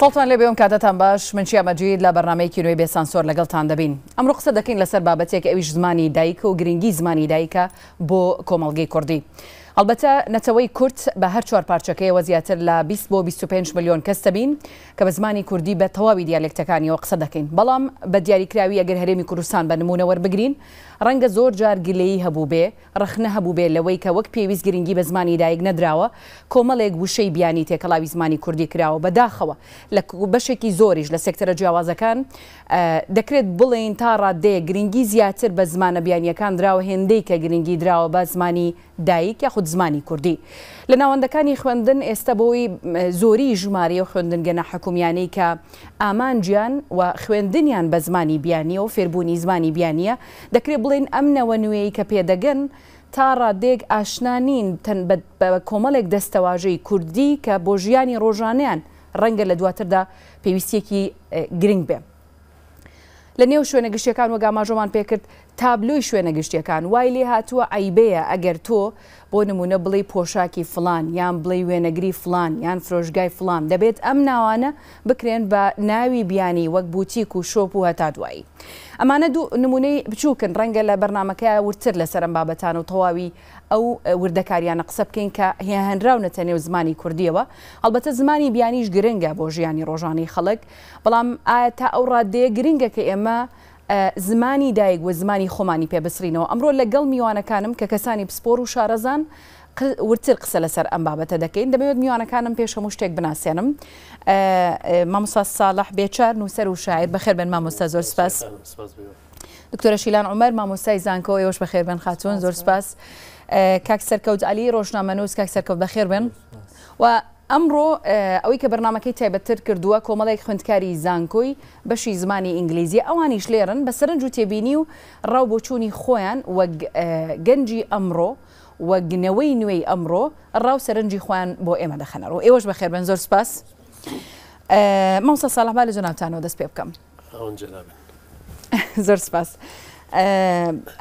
سڵتان لێ بێم کاتتان باش من چیا مەجید لە بەرنمەیەکی نوێ بێ سانسۆر لەگەڵتان دەبین ئەمڕۆ قسە دەکەین لەسەر بابەتێک ئەویش زمانی دایکە و گرنگی زمانی دایکە بۆ کۆمەڵگەی کوردی. هەڵبەتە نەتەوەی کورت بە هەر چوار پارچەکەیەوە زیاتر لە 20 بۆ 25 میلیۆن کەس دەبین کە بە زمانی کوردی بە تەواوی دیالێکتەکانیەوە قسە دەکەین بەڵام بە دیاریکراوی ئەگەر هەرێمی کوردستان بە نمونە وەربگرین ڕەنگە زۆر جار گلەیی هەبوو بێ ڕەخنە هەبووبێ لەوەی کە وەک پێویست گرنگی بە زمانی دایک نەدراوە، کۆمەڵێک وشەی بیانی تێکەڵاوی زمانی کوردی کراوە، بە داخەوە لە بەشێکی زۆریش لە سێکتەرە جیاوازەکان دەکرێت بڵێین تا ڕاددەیەک گرنگی زیاتر بە زمانە بیانییەکان دراوە هێندەی کە گرنگی دراوە بە زمانی دایک یاخود زمانی کوردی لە ناوەندەکانی خوێندن ئێستە بەوەی زۆری ژمارەی ئەو خوێندنگە ناحکومیانەی کە ئامانجیان و خوێندنیان بە زمانی بیانییەوە فێربوونی زمانی بیانییە دەکرێ بڵێین ئەم نەوە نوێی کە پێدەگەن تا ڕادەیەک ئاشنا نین بە کۆمەڵێک دەستەواژەی کوردی کە بۆ ژیانی ڕۆژانەیان ڕەنگە لە دواتردا پێویستیەکی گرنگ بێ لە نێو شوێنە گشتیەکان وەک ئاماژەمان پێکرد تابلۆی شوێنە گشتیەکان وای لێ هاتووە عیبەیە ئەگەر تۆ بۆ نموونە بڵێی پۆشاکی فڵان یان بڵێی وێنەگری فڵان یان فرۆشگای فڵان، دەبێت ئەم ناوانە بکرێن بە ناوی بیانی وەک بوتیک و شۆپ و هەتا دوایی. ئەمانە دوو نموونەی بچووکن، ڕەنگە لە بەرنامەکە وردتر لەسەر ئەم بابەتانە و تەواوی ئەو وردەکارییانە قسە بکەین کە هێهنراونەتە نێو زمانی کوردییەوە، هەڵبەتە زمانی بیانیش گرنگە بۆ ژیانی ڕۆژانەی خەڵک، بەڵام ئایا تا ئەو ڕاددەیە گرنگە کە ئێمە زمانی دایک وزمانی خۆمانی پێ بسڕینەوە ئەمڕۆ لە گەڵ میوانەکانم کە کەسانی پسپۆر و شارەزان وردتر قسە لە سەر ئەم بابەتە دەکەین دەمەوێت میوانەکانم پێش هەموو شتێک بناسێنم مامۆستا ساڵح بێچار نووسەر و شاعر بەخێر بێن مامۆستا زۆر سپاس دکتۆرە شیلان عمر مامۆستای زانکۆ ئێوەش بەخێر بێن خاتون زۆر سپاس کاک سەرکەوت علی ڕۆژنامەنووس کاک سەرکەوت بەخێر بێن و ئەمڕۆ ئەوەی کە بەرنامەکەی تایبەتتر کردووە کۆمەڵێک خوێندکاری زانکۆی بەشی زمانی ئینگلیزیە ئەوانیش لێرن بە سەرنج و تێبینی و ڕاو بۆچوونی خۆیان وەک گەنجی ئەمڕۆ وەک نەوەی نوێی ئەمڕۆ ڕاو سەرنجی خۆیان بۆ ئێمە دەخەنەڕوو ئێوەش بەخێربێن زۆر سوپاس مامۆستا ساڵح با لە جەنابتانەوە دەست پێ بکەم. زۆر سپاس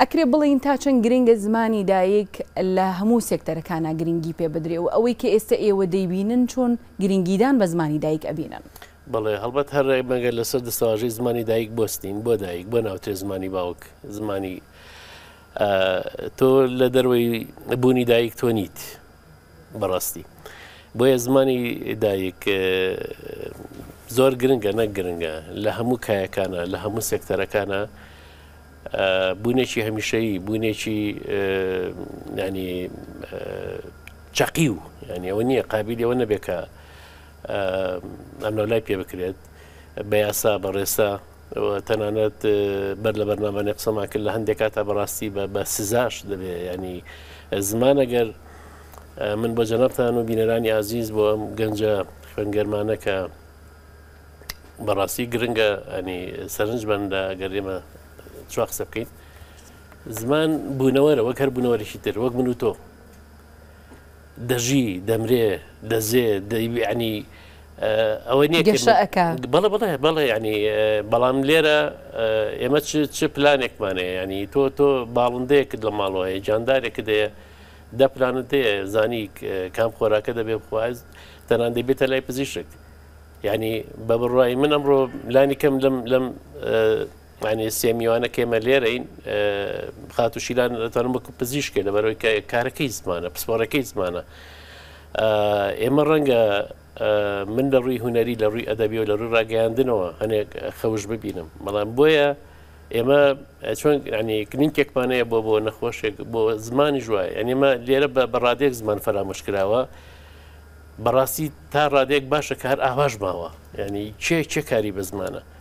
ئەکرێ بڵین تا چەند گرنگە زمانی دایک لە هەموو سێکتەرەکانە گرنگی پێ بدرێ و ئەوەی کە ئێستا ئێوە دەیبینن چۆن گرنگیدان بە زمانی دایک ئەبینن بڵێ هەڵبەت هەر مەگەر لەسەر دەستەواژەی زمانی دایک بستین بۆ دایک بۆ ناوترێ زمانی باوک زمانی تۆ لە دەروەی بوونی دایک تۆ نیت بەڕاستی بۆیە زمانی دایک زۆر گرنگە نەک گرنگە لە هەموو کایەکانە لە هەموو سێکتەرەکانە بوونێکی هەمیشەیی بوونێکی ینی چەقی و ینی ئەوە نییە قابلی ئەوە نەبێکە ئەم لەلای پێ بکرێت بە یاسا بەڕێسا و تەنانەت بەر لە بەرنامانێ قسەمان کرد لە هەندێک کاتا بەڕاستی بە بە سزاش دەبێ ینی زمان ئەگەر من بۆ جەنابتان و بینەرانی ئازیز بۆ ئەم گەنجە خوێنگەرمانە کە بەڕاستی گرنگە ئەنی سەرنج بەندە گەر ئێمە چوا قسە بکەین زمان بوونەوەرە وەک هەر بوونەوەرەی تر وەک من و تۆ دەژی دەمرێ دەزێ دەیبیعنی ئەوە نیە گەشەکە بەڵە بڵێ بەڵێ ینی بەڵام لێرە ئێمە چ پلانێکمانەیە ینی تۆ تۆ باڵندەیەکت لە ماڵەوەی جاندارێکە دێ دە پلانت هەیە زانی کام خۆراکە دەبێ بخواز تەنان دەبێتە لای پزیشک ینی بە بڕای من ئەمڕۆ لانی کەم لەم لەم یانی سێ میوانە کێمە لێرەین خاتو شیلان دەتوانم بکو پزیشکێ لەبەرەوەی کە کارەکەی زمانە پسپۆڕەکەی زمانە ئێمە ڕەنگە من لە ڕووی هوەری لە ڕووی ئەدەبی و لە ڕووی ڕاگەیاندنەوە هەنێک خەوش ببینم بەڵام بۆیە ئێمە چۆن ینی کلینکێکمانەیە بۆ بۆ نەخۆشێک بۆ زمانی ژوای ئەنیمە لێرە بە بەڕادێک زمان فەرامۆش کراوە بەڕاستی تا ڕادێک باشە کار ئاواش ماوە ینی چێ چێ کاری بە زمانە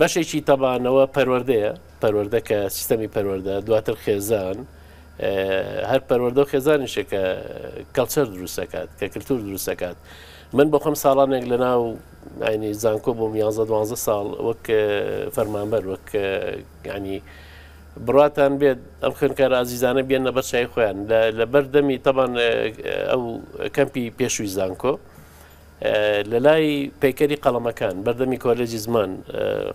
بەشێکی تەبانەوە پەروەردەیە، پەروەردە کە سیستەمی پەروەردە، دواتر خێزان، هەر پەروەردە و خێزانیشە کە کەڵچەر دروستەکات کە کللتور دروستەکات. من بۆ خەم ساڵانێک لە ناو ئاینی زانکۆ بۆم 11 دوانزە ساڵ وەک فەرمانبەر وەک ینی بڕاتان بێت ئەم خوێنکار ئازیزانە بێنە بەر چای خۆیان لە بەردەمی تەبان ئەو کەمپی پێشووی زانکۆ لە لای پەیکەری قەڵەمەکان، بەردەمی کۆلێجی زمان،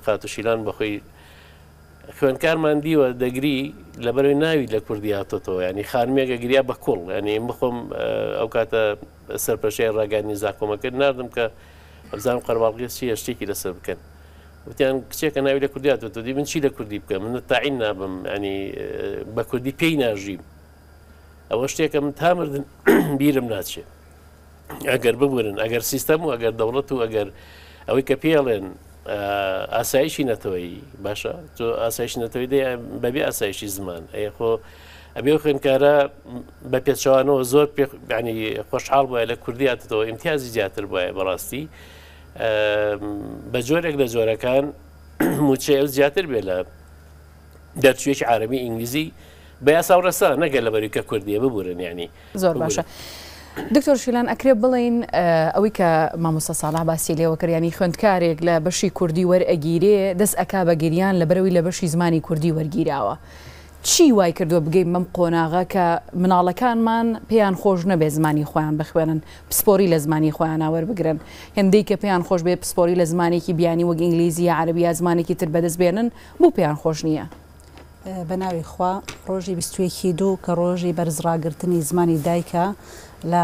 خاتوو شیلان بە خۆی خوێندکارمان دیوە دەگری لەبەرەوەی ناوی لە کوردی هاتۆتەوە ینی خانمێکە گریا بە کوڵ ینی بخۆم ئەو کاتە سەرپەشەی ڕاگەانی زاکۆمەکرد نردم کە ئەبزانم قەرباڵگەێت چی هەشتێکی لەسەر بکەن وتیان کچێکە ناوی لە کوردیات وتدی من چی لە کوردی بکەم من تاعین نابم ینی بە کوردی پێی ناژیم ئەوە شتێکە من تا مردن بیرم ناچێت ئەگەر ببورن ئەگەر سیستەم و ئەگەر دەوڵەت و ئەگەر ئەوەی کە پێڵێن ئاسایشی نەتەوەی باشە تۆ ئاسایش نەتەوەی دێ بەبێ ئاسایشی زمان ئەیە خۆ ئەبێ خوێنکارە بە پێچوانەوە زۆر پێنی خۆشحاڵ بە لە کوردی هاتەوە ئیمتیازی زیاتر بایە بەڕاستی بە جۆرێک لە جۆرەکان موچەیە زیاتر بێ لە دەرچویەکی عربی ئینگلیزی بە یاسا و ڕێسا نەگەر لە بەری کە کوردیە ببورن ینی زۆر باشە. دکتۆر شیلان ئەکرێ بڵین ئەوەی کە مامۆستا ساڵح باسی لێوە کردیانی خوێندکارێک لە بەشی کوردی وەرئەگیرێ دەست ئەک بە گریان لە بەرەوەی لە بەشی زمانی کوردی وەرگیراوە. چی وای کردووە بگەین بەم قۆناغە کە مناڵەکانمان پێیان خۆش نەبێ زمانی خۆیان بخوێنن پسپۆری لە زمانی خۆیان ناوەربگرن هندی کە پێیان خۆش بێ پسپۆری لە زمانێکی بیانی وەک ئینگلیزیە عربیا زمانێکی تر بەدەست بێنن بۆ پێیان خۆش نییە؟ بە ناوی خوا ڕۆژی بیست و یەک ی دوو کە ڕۆژی بەرز ڕاگرتنی زمانی دایکە لە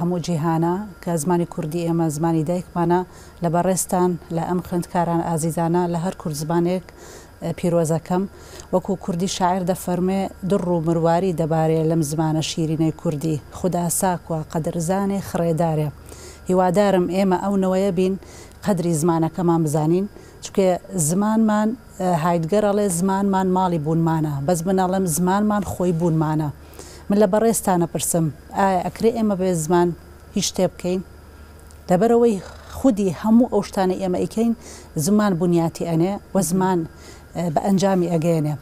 هەموو جیهانا کە زمانی کوردی ئێمە زمانی دایکمانە لە بەڕێزتان لە ئەم خوێندکاران ئازیزانە لە هەر کورد زبانێک پیرۆزەکەم وەکو کوردی شاعیر دەفەرموێ دڕ و مرواری دەبارێ لەم زمانە شیرینەی کوردی خودا ساکوە قەدرزانێ خڕێدارێ هیوادارم ئێمە ئەو نەوەیە بین قەدری زمانەکەمان بزانین چونکە زمانمان، هایدگەر ئەڵێ زمانمان ماڵی بوونمانە، بەس من ئەڵێم زمانمان خۆی بوونمانە. من لە بەڕێزتان ئەپرسم ئایا ئەکرێ ئێمە بەبێ زمان هیچ شتێ بکەین؟ لەبەرئەوەی خودی هەموو ئەو شتانەی ئێمە ئەیکەین زمان بنیاتی ئەنێ و زمان بە ئەنجامی ئەگەیەنێ.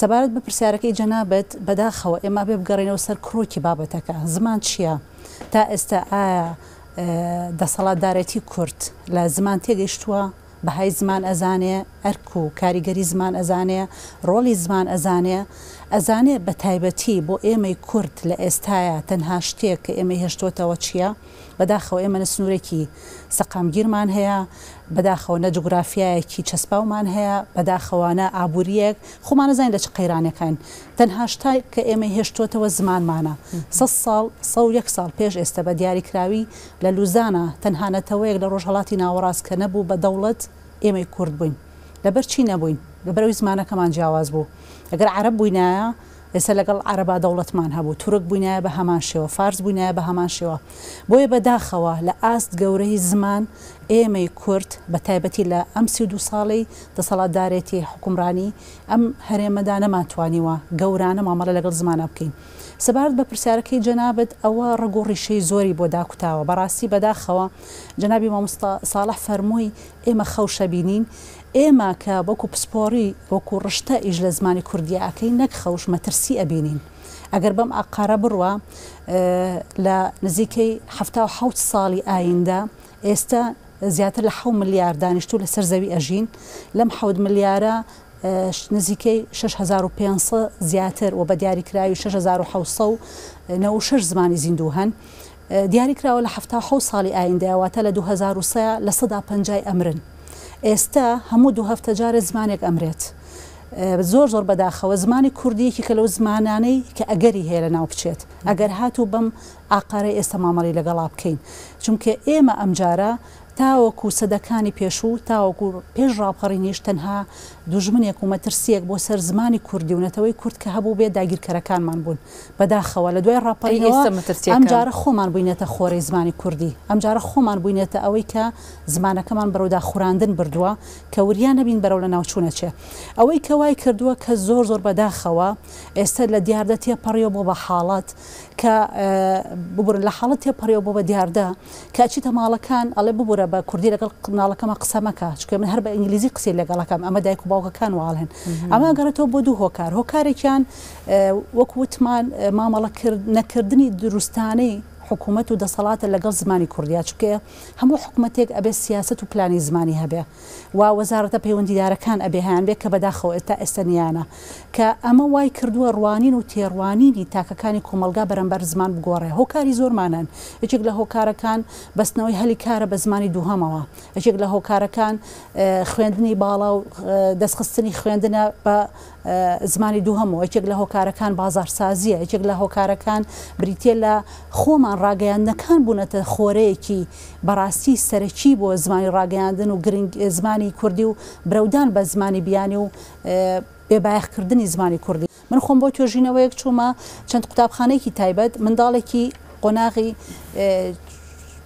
سەبارەت بە پرسیارەکەی جەنابت، بەداخەوە ئێمە ئەبێ بگەڕێینەوە سەر کڕۆکی بابەتەکە، زمان چییە؟ تا ئێستا ئایا دەسەڵاتدارێتی کورد لە زمان تێگەیشتووە، بەهای زمان ئەزانێ، ئەرک و کاریگەری زمان ئەزانێ، ڕۆڵی زمان ئەزانێ، ئەزانێ بە تایبەتی بۆ ئێمەی کورد لە ئێستایا تەنها شتێک کە ئێمەی هێشتۆتەوە چییە؟ بەداخەوە ئێمە نە سنوورێکی سەقامگیرمان هەیە، بەداخەوە نە جوگرافیایەکی چەسپاومان هەیە، بەداخەوانە ئابوورییەک خۆمان نەزانین لە چ قەیرانێکاین. تەنها شتاێک کە ئێمەی هێشتۆتەوە زمانمانە. سەد ساڵ، سەد و یەک ساڵ پێش ئێستە بە دیاریکراوی لە لوزانە، تەنها نەتەوەیەک لە ڕۆژهەڵاتی ناوەڕاست کە نەبوو بە دەوڵەت، ئێمەی کورد بووین. لەبەر چی نەبووین؟ لەبەر ئەوەی زمانەکەمان جیاواز بوو. گەر عەرەب بووینایە، ئێستە لەگەڵ عەرەبا دەوڵەتمان هەبوو. تورک بووینایە بە هەمان شێوە. فارس بووینایە بە هەمان شێوە. بۆیە بە داخەوە لە ئاست گەورەی زمان ئێمەی کورد بە تایبەتی لە ئەم سی و دوو ساڵەی دەسەڵاتدارێتی حوکمڕانی ئەم هەرێمەدا نەمانتوانیوە گەورانە مامەڵە لەگەڵ زمانا بکەین. سەبارەت بە پرسیارەکەی جەنابت ئەوە ڕەگ و ڕیشەی زۆری بۆ داکوتاوە بەڕاستی بەداخەوە جەنابی مامۆستا ساڵح فەرمووی ئێمە خەوشە بینین ئێمە کە وەکو پسپۆڕی وەکو ڕشتە ئیش لە زمانی کوردیا ئەکەین نەک خەوش مەترسی ئەبینین ئەگەر بەم ئاقارە بڕوا لە نزیکەی حەفتا و حەوت ساڵی ئایندە ئێستا زیاتر لە حەوت ملیار دانیشتوو لەسەر زەوی ئەژین، لەم حەوت ملیارە نزیکەی شەش هەزار و پێنج سەد زیاتر و بە دیاریکراوی شەش هەزار و حەوت سەد و نەوەد و شەش زمانی زیندوو هەن. دیاریکراوە لە حەفتا و حەوت ساڵی ئایندە واتە لە دوو هەزار و سەد لە سەدا پەنجای ئەمرن. ئێستا هەموو دوو هەفتە جارێ زمانێک ئەمرێت. زۆر زۆر بەداخەوە زمانی کوردی یەکێکە لەو زمانانەی کە ئەگەری هەیە لەناو بچێت. ئەگەر هاتوو بەم ئاقارەی ئێستا مامەڵەی لەگەڵا بکەین، چونکە ئێمە ئەمجارە تاوەکو سەدەکانی پێشوو، تاوەکو پێش ڕاپەڕینیش تەنها دوژمنێک و مەترسییەک بۆ سەر زمانی کوردی و نەتەوەی کورد کە هەبووبێ داگیرکەرەکانمان بوون، بەداخەوە لە دوای ڕاپەرینەوە ئەمجارە خۆمان بووینەتە خۆرەی زمانی کوردی، ئەمجارە خۆمان بووینەتە ئەوەی کە زمانەکەمان بەرەو داخوراندن بردووە کە وریا نەبین بەرەو لەناوچوون ئەچێ. ئەوەی کە وای کردووە کە زۆر زۆر بەداخەوە ئێستا لە دیاردە تێپەڕیوە بۆ بە حاڵەت، کە ببورن لە حاڵت تێپەڕیەوە بۆ بە دیاردە کە ئەچیتە ماڵەکان ئەڵێ ببورە بە کوردی لەگەڵ قناڵەکەمە قسە مەکە چکە من هەر بە ئینگلیزی قسەی لەگەڵەکەم ئەمە دایک و باوکەکان واڵێن ئەمە گەڕێتەوە بۆ دوو هۆکار هۆکارێکیان وەک وتمان مامەڵە کرد نەکردنی دروستانەی حکوومەت و دەسەڵاتە لەگەڵ زمانی کوردیا چکێ هەموو حکوومەتێک ئەبێ سیاست و پلانی زمانی هەبێ و وەزاڕەتە پەیوەندیدارەکان ئەبێ هەیان بێ کە بەداخەوە ئێستا ئێستا نیانە کە ئەمە وای کردوە ڕوانین و تێڕوانینی تاکەکانی کۆمەڵگا بەرەمبەر زمان بگۆڕێ هۆکاری زۆرمان هەن یەکێک لە هۆکارەکان بەستنەوەی هەلی کارە بە زمانی دووهەمەوە یەکێک لە هۆکارەکان خوێندنی باڵا و دەست خستنی خوێندنە بە زمانی دووهەمەوە یەکێک لە هۆکارەکان بازاڕسازیە یەکێک لە هۆکارەکان بریتیە لە خۆمان ڕاگەیاندنەکان بوونەتە خۆرەیەکی بەڕاستی سەرەکی بۆ زمانی ڕاگەیاندن و گرنگ زمانی کوردی و برەودان بە زمانی بیانی و بێ بایەخ کردنی زمانی کوردی. من خۆم بۆ توێژینەوەیەک چوومە چەند قوتابخانەیەکی تایبەت، منداڵێکی قۆناغی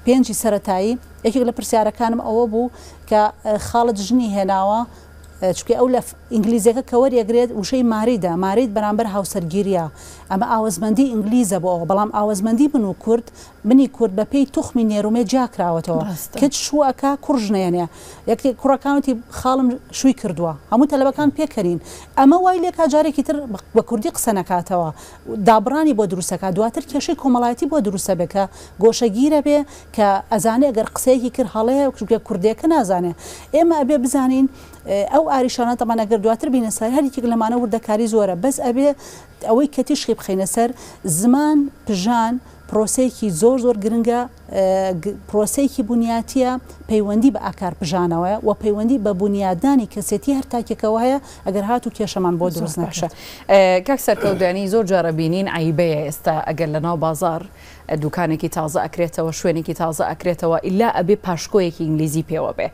پێنجی سەرەتایی، یەکێک لە پرسیارەکانم ئەوە بوو کە خاڵت ژنی هێناوە؟ چونکە ئەو لە ئینگلیزیەکە کە وەریەگرێت وشەی ماریدە، مارید بەرامبەر هاوسەرگیریە، ئەمە ئاوەزمەندی ئینگلیزە بۆ ئەوە، بەڵام ئاوەزمەندی من و کورد منی کورد بە پێی توخمی نێرومێ جیا کراوەتەوە کچ شوو ئەکا کوڕ ژنەیەنێ یەکێک کوڕەکان وتی خاڵم شووی کردووە هەموو تەلەبەکان پێکەنین ئەمە وای لێکا جارێکی تر بە کوردی قسە نەکاتەوە دابڕانی بۆ دروست ئەکا دواتر کێشەی کۆمەڵایەتی بۆ دروست ئەبێ کە گۆشەگیر ئەبێ کە ئەزانێ ئەگەر قسەیەکی کرد هەڵەیە چونکە کوردێکە نازانێ ئێمە ئەبێ بزانین ئەو ئاریشانە تەبعەن ئەگەر دواتر بینە سەر هەر یەکێک لەمانە وردەکاری زۆرە بەس ئەبێ ئەوەی کە تیشکی بخەینە سەر زمان پژان پرۆسەیەکی زۆر زۆر گرنگە، پرۆسەیەکی بونیاتییە، پەیوەندی بە ئاکار پژانەوە و پەیوەندی بە بونیادنانی کەسێتی هەر تاکێکەوە هەیە، ئەگەر هاتوو کێشەمان بۆ دروست نەکرێت. کاک سەرکەوت دانی، زۆر جار ئەبینین عەیبەیە ئێستا ئەگەر لە ناو بازاڕ دوکانێکی تازە ئەکرێتەوە، شوێنێکی تازە ئەکرێتەوە، ئیلا ئەبێ پاشکۆیەکی ئینگلیزی پێوە بێ،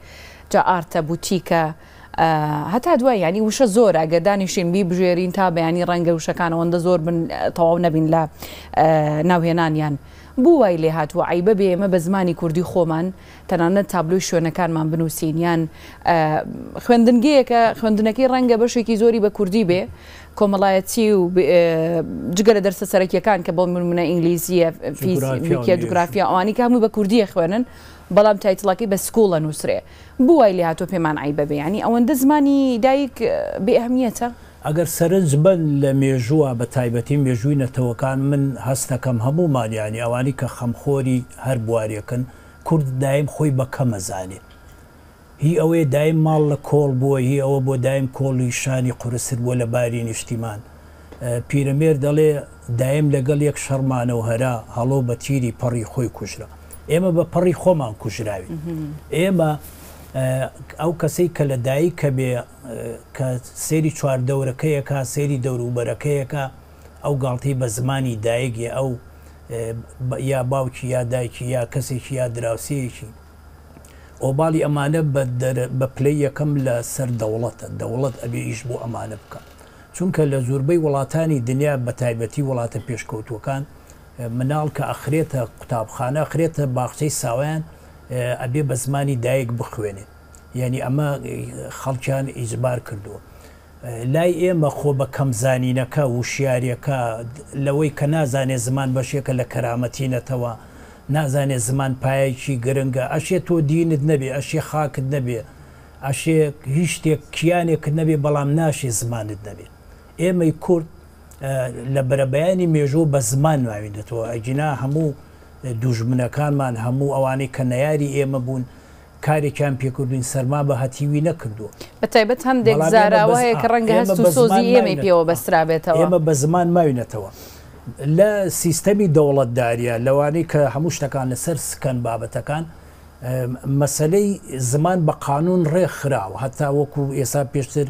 جا ئارتە، بوتیکە، هەتا دوای یانی وشە زۆرە گە دانیشین بی بژێرین تا بەیانی ڕەنگە وشەکان ئەوەندە زۆر بن تەواو نەبین لە ناوهێنانیان بوو وای لێ هاتووە عیبە بێ ئێمە بە زمانی کوردی خۆمان تەنانەت تابلۆی شوێنەکانمان بنووسین یان خوێندنگەیەکە خوێندنەکەی ڕەنگە بەشێکی زۆری بە کوردی بێ کۆمەڵایەتی و جگە لە دەرسە سەرەکیەکان کە بۆ منە ئینگلیزیە فیزیکە جوگرافیا ئەوانی کە هەموو بە کوردیە خوێنن بەڵام تایتڵەکەی بە سکوڵە نووسێ بۆ وای لێ هاتوە پێمان عەیبە بێ یانی ئەوەندە زمانی دایک بێ ئەهمیەتە؟ ئەگەر سەرنج بەن لە مێژووە بە تایبەتی مێژووی نەتەوەکان من هەستەکەم هەموومان یانی ئەوانی کە خەمخۆری هەر بوارێکن کورد دایم خۆی بە کەم ئەزانێ هی ئەوەیە دایم ماڵ لە کۆڵ بووە هی ئەوە بۆ دایم کۆڵی شانی قورستر بووە لە باری نیشتیمان پیرەمێرد دەڵێ، دایم لەگەڵ یەک شەڕمانەو هەرا هەڵۆ بە تیری پەڕی خۆی کوژرا. ئێمە بە پەڕی خۆمان کوژراوین. ئێمە ئەو کەسەی کە لە دایکە بێ کە سەیری چوار دەورەکەی ئەکا، سەیری دەوروبەرەکەی ئەکا، ئەو گاڵتەی بە زمانی دایک ئێ ئەو یا باوکی یا دایکی یا کەسێکی یا دراوسێیەکی. ئۆباڵی ئەمانە بە پلەی یەکەم لە سەر دەوڵەتە. دەوڵەت ئەبێ ئیش بۆ ئەمانە بکا. چونکە لە زوربەی وڵاتانی دنیا بە تایبەتی وڵاتە پێشکەوتوەکان مناڵ کە ئەخرێتە قوتابخانە ئەخرێتە باخچەی ساوایان ئەبێ بە زمانی دایک بخوێنێ یانی ئەمە خەڵکیان ئیجبار کردوە لای ئێمە خۆ بە کەم زانینەکە وشیاریەکە لەوەی کە نازانێ زمان بەشێکە لە کەرامەتی نەتەوە نازانێ زمان پایەکی گرنگە ئەشێ تۆ دینت نەبێ ئەشێ خاکت نەبێ ئەشێت هیچ شتێک کیانێکت نەبێت بەڵام ناشێت زمانت نەبێت ئێمەی کورد لە بەرەبەیانی مێژوو بە زمان ناویندێتەوە ئەگینا هەموو دوژمنەکانمان هەموو ئەوانەی کە نەیاری ئێمە بوون کارێکیان پێکردوین سەرما بە هەتیوی نەکردووە بە تایبەت هەم دێک زاراوە هەیە کە ڕەنگە هەست و سۆزی ئێمەی پێوە بەسترابێتەوە ئێمە بە زمان ماوینەتەوە لە سیستەمی دەوڵەتداریە لەوانەی کە هەموو شتەکان لەسەر سکەن بابەتەکان مەسەلەی زمان بە قانون ڕێک خراوە هەتا وەکو ئێستا پێشتر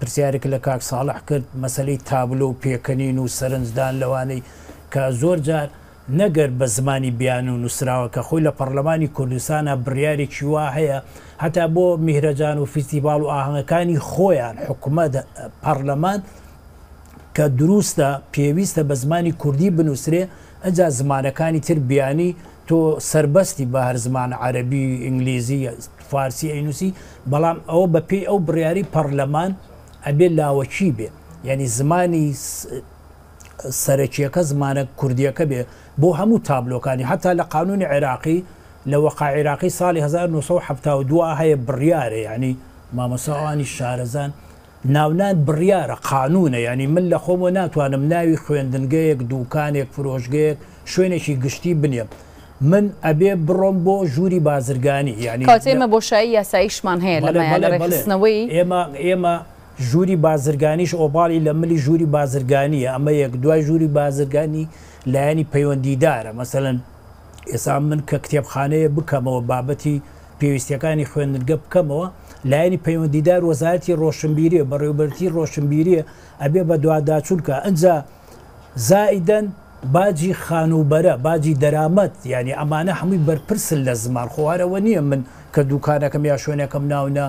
پرسیارێک لە کاک ساڵح کرد مەسەلەی تابلۆ و پێکەنین و سەرنجدان لەوانەی کە زۆر جار نەگەر بە زمانی بیانوو نووسراوە کە خۆی لە پەڕلەمانی کوردستانا بڕیارێکی وا هەیە هەتا بۆ میهرەجان و فیستیڤاڵ و ئاهەنگەکانی خۆیان حکومەت پەڕلەمان کە دروستە پێویستە بە زمانی کوردی بنووسرێ ئەجا زمانەکانی تر بیانی تۆ سەربەستی بە هەر زمان عەرەبی ئینگلیزی فارسی ئەینوسی بەڵام ئەوە بە پێی ئەو بڕیاری پەرلەمان ئەبێ لاوەکی بێ یعنی زمانی سەرەکیەکە زمانە کوردیەکە بێ بۆ هەموو تابلۆکانی حتا لە قانونی عێراقی لە وەقا عێراقی ساڵی 1970 هەیە بڕیارە ینی مامەساوانی شارەزان ناونان بڕیارە، قانوونە، یانی من لە خۆمەوە ناتوانم ناوی خوێندنگەیەک، دووکانێک، فرۆشگەیەک، شوێنێکی گشتی بنێم. من ئەبێ بڕۆم بۆ ژووری بازرگانی، یانی. کەواتە ئێمە بۆشایی یاساییشمان هەیە لەمەیە لە ڕێکخستنەوەی. بەڵێ، بەڵێ، بەڵێ. ئێمە، ئێمە ژووری بازرگانیش ئۆباڵی لە ملی ژووری بازرگانییە، ئەمە یەک. دوای ژووری بازرگانی لایەنی پەیوەندیدارە، مەسەلەن ئێستا من کە کتێبخانەیە بکەمەوە، بابەتی پێویستییەکانی خوێندنگە بکەمەوە، لایەنی پەیوەندیدار وەزارەتی ڕۆشنبیریە بەڕێوبەرتی ڕۆشنبیریە ئەبێ بە دواداچونکە ئەجا زائیدەن باجی خانووبەرە باجی دەرامەت یانی ئەمانە هەمووی بەرپرسن لە زمان خۆوارەوە نییە من کە دووکانەکەم یا شوێنەکەم ناونە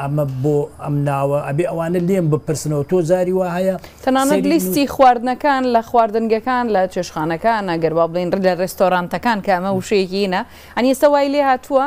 ئەمە بۆ ئەم ناوە ئەبێ ئەوانە لێم بپرسنەوە تۆ زاری وا هەیە تەنانەت لیستی خواردنەکان لە خواردنگەکان لە چێشخانەکان ئەگەر با بڵین لە ڕێستۆرانتەکان کە ئەمە وشەیەکیینە ئەنیستا وای لێ هاتووە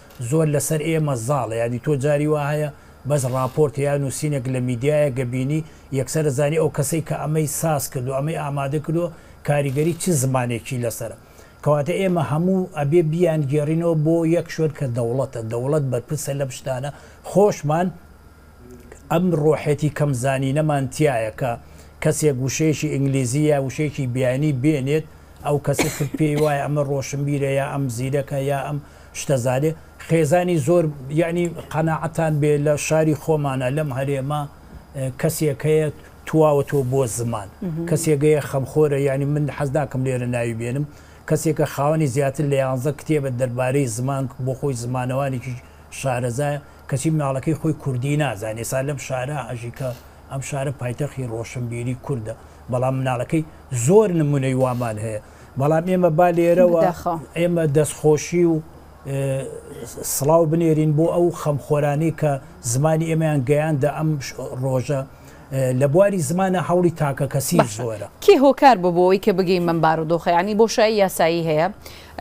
زۆر لەسەر ئێمە زاڵە یانی تۆ جاری وا هەیە بەس ڕاپۆرتێ یا نوسینێک لە میدیایەگە بینی یەکسەر ئەزانی ئەو کەسەی کە ئەمەی ساز کردوە ئەمەی ئامادە کردوە کاریگەری چ زمانێکی لەسەرە کەواتە ئێمە هەموو ئەبێ بیان گێڕینەوە بۆ یەک شوێن کە دەوڵەتە دەوڵەت بەرپرسە لەم شتانە خۆشمان ئەم ڕۆحێتی کەم زانینەمان تیایە کە کەسێک وشەیەکی ئینگلیزی یا وشەیەکی بیانی بێنێت ئەو کەسە تر پێی وایە ئەمە ڕۆشنبیرە یا ئەم زیرەکە یا ئەم شتە زانێ خێزانی زۆر یانی قەناعەتان بێ لە شاری خۆمانە لەم هەرێمە کەسێک هەیە تواوە تۆ بۆ زمان کەسێگەیە خەمخۆرە ینی من حەز ناکەم لێرە ناوی بێنم کەسێکە خاوەنی زیاتر لە یانزە کتێبە دەربارەی زمان بۆ خۆی زمانەوانێکی شارەزایە کەچی مناڵەکەی خۆی کوردی نازانێ سا لەم شارە ئەژی کە ئەم شارە پایتەخی ڕۆشنبیری کوردە بەڵام مناڵەکەی زۆر نمونەی وامان هەیە بەڵام ئێمە با لێرەوە ئێمە دەستخۆشی و سڵاو بنێرین بۆ ئەو خەمخۆرانی کە زمانی ئێمەیان گەیاندە ئەم ڕۆژە لە بواری زمانە هەوڵی تاکە کەسی زۆرە کی هۆکار بۆ بۆەوەی کە بگەین مەم بارودۆخەیانی بۆ شای یاسایی هەیە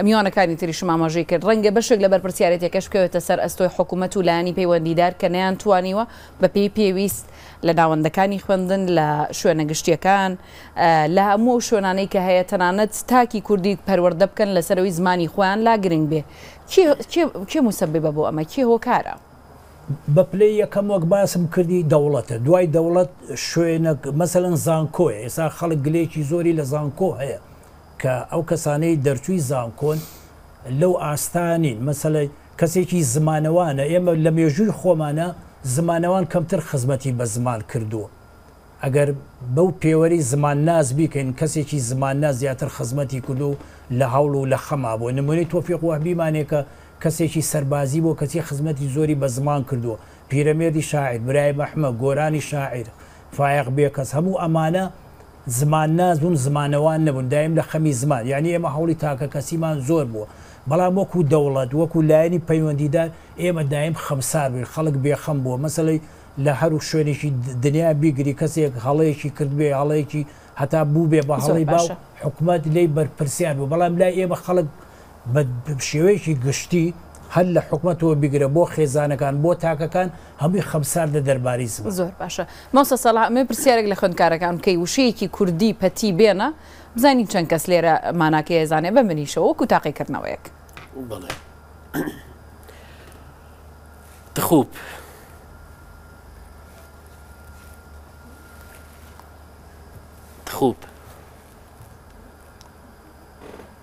میوانەکانی تریشم ئاماژەی کرد، ڕەنگە بەشێک لە بەرپرسیارێتیەکەش بکەوێتە سەر ئەستۆی حکومەت و لایەنی پەیوەندیدار کە نەیانتوانیوە بە پێی پێویست لە ناوەندەکانی خوێندن، لە شوێنە گشتیەکان، لە هەموو ئەو شوێنانەی کە هەیە تەنانەت تاکی کوردی پەروەردە بکەن لەسەر ئەوی زمانی خۆیان لا گرنگ بێ. کێ موسەبیبە بۆ ئەمە؟ کێ هۆکارە؟ بە پلەی یەکەم وەک باسم کردی دەوڵەتە، دوای دەوڵەت شوێنە مەسەلەن زانکۆیە، ئێستا خەڵک گلەیەکی زۆری لە زانکۆ هەیە، کە ئەو کەسانەی دەرچووی زانکۆن لەو ئاستانە نین، مەسەلەن کەسێکی زمانەوانە، ئێمە لە مێژووی خۆمانا زمانەوان کەمتر خزمەتی بە زمان کردووە، ئەگەر بەو پێوەری زمانناس بیکەین، کەسێکی زمانناس زیاتر خزمەتی کردووە و لە هەوڵ و لە خەما بووە، نموونەی تۆفیق وەهبی مانێ کە کەسێکی سەربازی بووە، کەچی خزمەتی زۆری بە زمان کردووە، پیرەمێردی شاعیر، برایم ئەحمە، گۆرانی شاعیر، فایەق بێکەس، هەموو ئەمانە زمانناس بوون، زمانەوان نەبوون، دایم لە خەمی زمان، یانی ئێمە هەوڵی تاکەکەسیمان زۆر بووە، بەڵام وەکوو دەوڵەت، وەکوو لایەنی پەیوەندیدار، ئێمە دایم خەمسار بووین، خەڵک بێخەم بووە، مەسەلەی لە هەر شوێنێکی دنیا بیگری کەسێک هەڵەیەکی کردبێ، هەڵەیەکی هەتا بووبێ بە هەڵەی باو، حکومەت لێی بەرپرسیار بوو، بەڵام لای ئێمە خەڵک بە شێوەیەکی گشتی هەر لە حکومەتەوە بیگرە بۆ خێزانەکان بۆ تاکەکان هەمووی خەمساردە دەربارەی زمان. زۆر باشە مامۆستا ساڵح ئەمەوێ پرسیارێک لە خوێندکارەکان بکەی وشەیەکی کوردی پەتی بێنە بزانین چەند کەس لێرە ماناکەی ئەزانێ بە منیشەوە وەکو تاقیکردنەوەیەک. بەڵێ تخووپ تخووپ.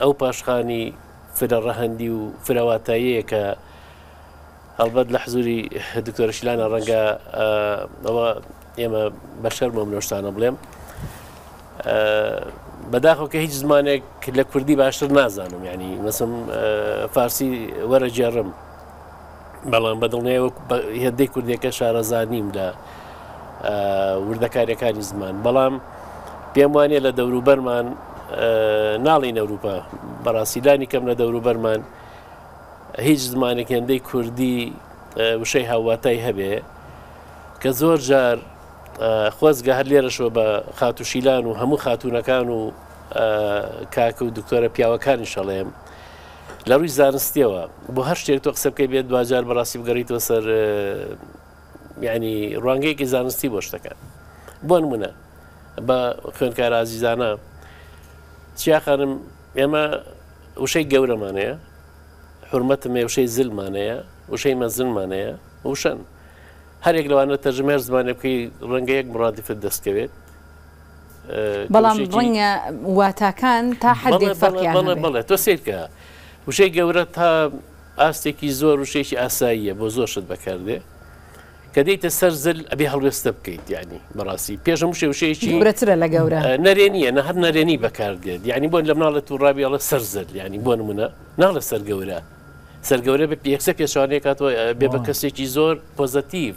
ئەو پاشخانی فرە ڕەهەندی و فرە واتاییەیە کە هەڵبەت لە حزوری دکتۆرە شیلانە ڕەنگە ئەوە ئێمە بە شەرمە منۆشتانە بڵێم بەداخۆ کە هیچ زمانێک لە کوردی باشتر نازانم ینی مەسم فارسی وەرەجێڕم بەڵام بەدڵنیای وەک هێندەی کوردێکە شارەزا نیم لە وردەکاریەکانی زمان بەڵام پێم وانە لە دەوروبەرمان ناڵی نەوروپا بەڕاستیلانی کەم لە دەوروبەرمان هیچ زمانێک هێندەی کوردی وشەی هاواتای هەبێ کە زۆر جار خۆزگە هەر لێرەشەوە بە خاتوشیلان و هەموو خاتونەکان و کاکە و دکتۆرە پیاوەکانی شەڵێم لە ڕووی زانستیەوە بۆ هەر شتێک تۆ قسە بکەی بێت دواجار بەڕاستی بگەڕیتەوە سەر ینی ڕوانگەیەکی زانستی بۆ شتەکان بۆ نمونە بە خوێندکار ئازیزانە چیاخانم ئێمە وشەی گەورەمانەیە حرمەتمێ وشەی زلمانەیە وشەی مەزنمانەیە وشەن هەرێک لەوانە تەژمێر زمانە بکەی ڕەنگە یەک بڕادیفت دەستکەوێت بەڵام ڕەنگە واتاکان تا حەدێک فەرقیان هەبێت. بەڵێ بەڵێ تۆ سەیرکە وشەی گەورە تا ئاستێکی زۆر وشەیەکی ئاساییە بۆ زۆر شت بەکاردێ کە دێیتە سەر زل ئەبێ هەڵوێستە بکەیت یعنی بەڕاستی پێشم وشێ وشەیەکی گەورەترە لە گەورە نەرێنیە نە هەر نەرێنی بەکاردێت یعنی بۆن لە مناڵێت و ڕابیاڵە سەر زل یعنی بۆ نمونە ناڵە سەر گەورە سەرگەورە بە پێکسە پێچوانەیە کاتەوە بێ بە کەسێکی زۆر پۆزەتیڤ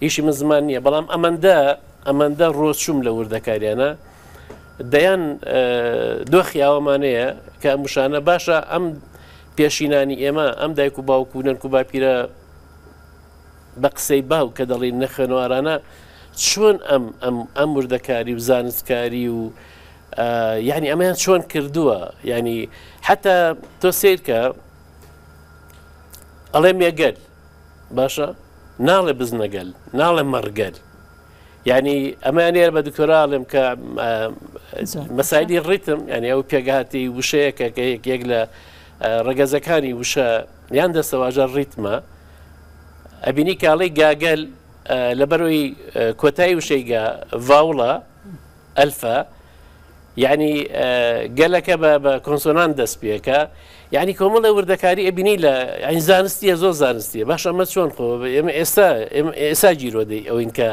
ئیشی من زمان نیە بەڵام ئەمەندە ئەمەندە ڕۆچوم لە وردەکاریانە دەیان دۆخی ئاوەمانەیە کە ئەم وشانە باشە ئەم پێشینانی ئێمە ئەم دایک و باوکو و نەنکو باپیرە بە قسەی باو کە دەڵین نەخێنوارانە چۆن ئەم ئەم ئەم وردەکاری و زانستکاری و یعنی ئەمەیان چۆن کردووە ینی حتا تۆ سیرکە ئەڵێ مێگەل باشە ناڵێ بزنە گەل ناڵێ مەڕگەل ینی ئەمانی هەر بە دکتۆرا ئەڵێم کە مەسایدی ڕیتم ینی ئەو پێگاتی وشەیەکە کە یەک لە ڕگەزەکانی وشە یان دەستەواژە ڕیتمە ئەبینی کاڵی گاگەل لەبەرەوەی کۆتایی وشەیگە ڤاوڵە ئەلفا یەعنی گەلەکە بە بە کۆنسۆنان دەست پێکە یعنی کۆمەڵی وردەکاری ئەبینی لە ئەین زانستیە زۆر زانستیە باش ئەمە چۆن خۆ ئێمە ئێستا ئێسا گیرۆدەی ئەوین کە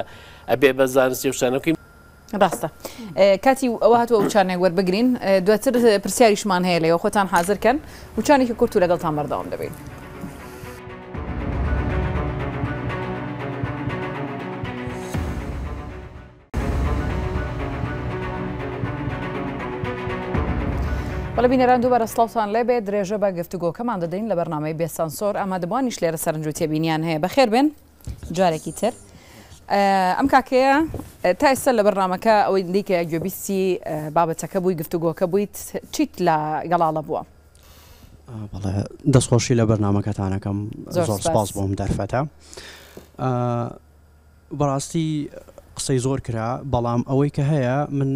ئەبێ بە زانستی شتانەکەی ڕاستە کاتی ئەوە هاتووە وچانێک وەربگرین دواتر پرسیاریشمان هەیە لەوە خۆتان حاضرکەن وچانێکی کورت و لەگەڵتان بەردەوام دەبین. بەڵێ بینەران دووبارە سڵاوتان لێبێ درێژە بە گفتوگۆکەمان دەدەین لە بەرنامەی بێسانسۆر ئامادەبوانیش لێرە سەرنج و تێبینیان هەیە بەخێر بێن جارێکی تر ئەم کاکەیە تا ئێستا لە بەرنمەکە ئەوەی دیکە گوێبیستی بابەتەکە بووی گفتوگۆکە بوویت چیت لە گەڵاڵە بووە دەستخۆشی لە بەرنمەکەتانەکەم زۆر سپاس بۆم دەرفەتە بەڕاستی قسەی زۆر کرا بەڵام ئەوەی کە هەیە من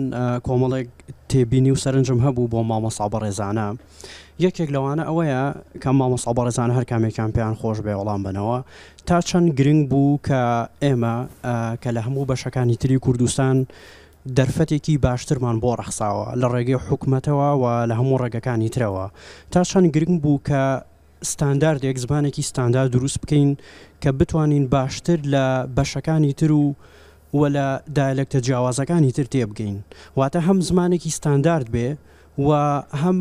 کۆمەڵێک تێبینی و سەرنجم هەبوو بۆ مامۆسا بەڕێزانە یەکێک لەوانە ئەوەیە کە مامۆسا بەڕێزانە هەر کامێکان پێیان خۆش بێ وەڵام بنەوە تا چەند گرنگ بوو کە ئێمە کە لە هەموو بەشەکانی تری کوردستان دەرفەتێکی باشترمان بۆ ڕەخساوە لە ڕێگەی حکومەتەوە و لە هەموو ڕێگەکانی ترەوە تا چەند گرنگ بوو کە ستانداردێک، زمانێکی ستاندارد دروست بکەین کە بتوانین باشتر لە بەشەکانی تر و و لە دایەلەکتە جیاوازەکانی تر تێبگەین. واتە هەم زمانێکی ستاندارد بێ و هەم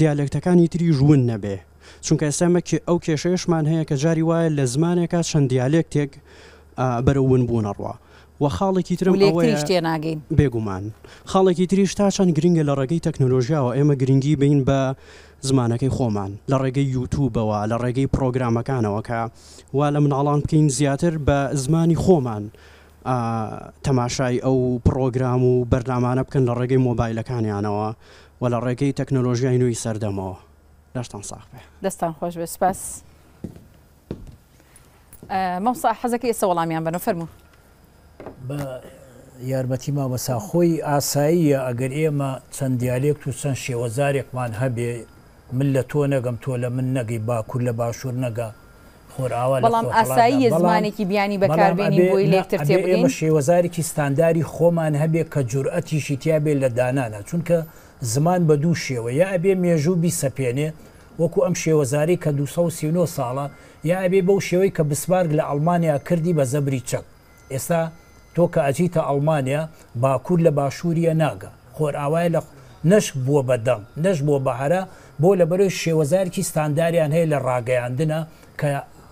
دیالەکتەکانی تریش ون نەبێ. چونکە ئێستا ئێمە کێ- ئەو کێشەیەشمان هەیە کە جاری وایە لە زمانێکا چەند دیالەکتێک ئا، بەرەو ونبوون ئەڕوا. وە خاڵێکی ترم ئەوەیە بێگومان خاڵێکی تریش تا چەند گرنگە لە ڕێگەی تەکنۆلۆژیاوە ئێمە گرنگی بین بە زمانەکەی خۆمان لە ڕێگەی یوتوبەوە لە ڕێگەی پرۆگرامەکانەوە کە وا لە مناڵان بکەین زیاتر بە زمانی خۆمان تەماشای ئەو پرۆگرام و بەرنامانە بکەن لە ڕێگەی مۆبایلەکانیانەوە و لە ڕێگەی تەکنۆلۆژیای نوێی سەردەمەوە دەشتان ساخ بێ دەستان خۆش بێ سپاس. مامۆستا حەزەکەی ئێستا وەڵامیان بەنەوە فەرموو. بە یارمەتی مامۆسا خۆی ئاساییە ئەگەر ئێمە چەند دیالێکت و چەند شێوەزارێکمان هەبێ من لە تۆ نەگەم تۆ لە من نەگەی باکوور لە باشوور نەگا خۆرئاوا لە بەڵام خۆرهەڵات ئاسایی نەگا. یە بەڵام زمانێکی بیانی بەڵام بەکاربێنین ئەبێ بۆی لە نا یەکتر ئەبێ ئێمە تێبگەین شێوەزارێکی ستانداری خۆمان هەبێ کە جورئەتیشی تیا بێ لە دانانا چونکە زمان بە دوو شێوە یا ئەبێ مێژوو بیسەپێنێ وەکو ئەم شێوەزارەی کە دوو سەد و سی و نۆ ساڵە یا ئەبێ بەو شێوەی کە بسمارک لە ئەڵمانیا کردی بە زەبری چەپ ئێستا تۆ کە ئەجیتە ئەڵمانیا باکور لە باشوریە ناگا خۆرئاوای لە نەش بوە بە دەنگ نەش بوە بە هەرا بۆ لەبەرەوەی شێوەزارکی ستانداریان هەیە لە ڕاگەیاندنا کە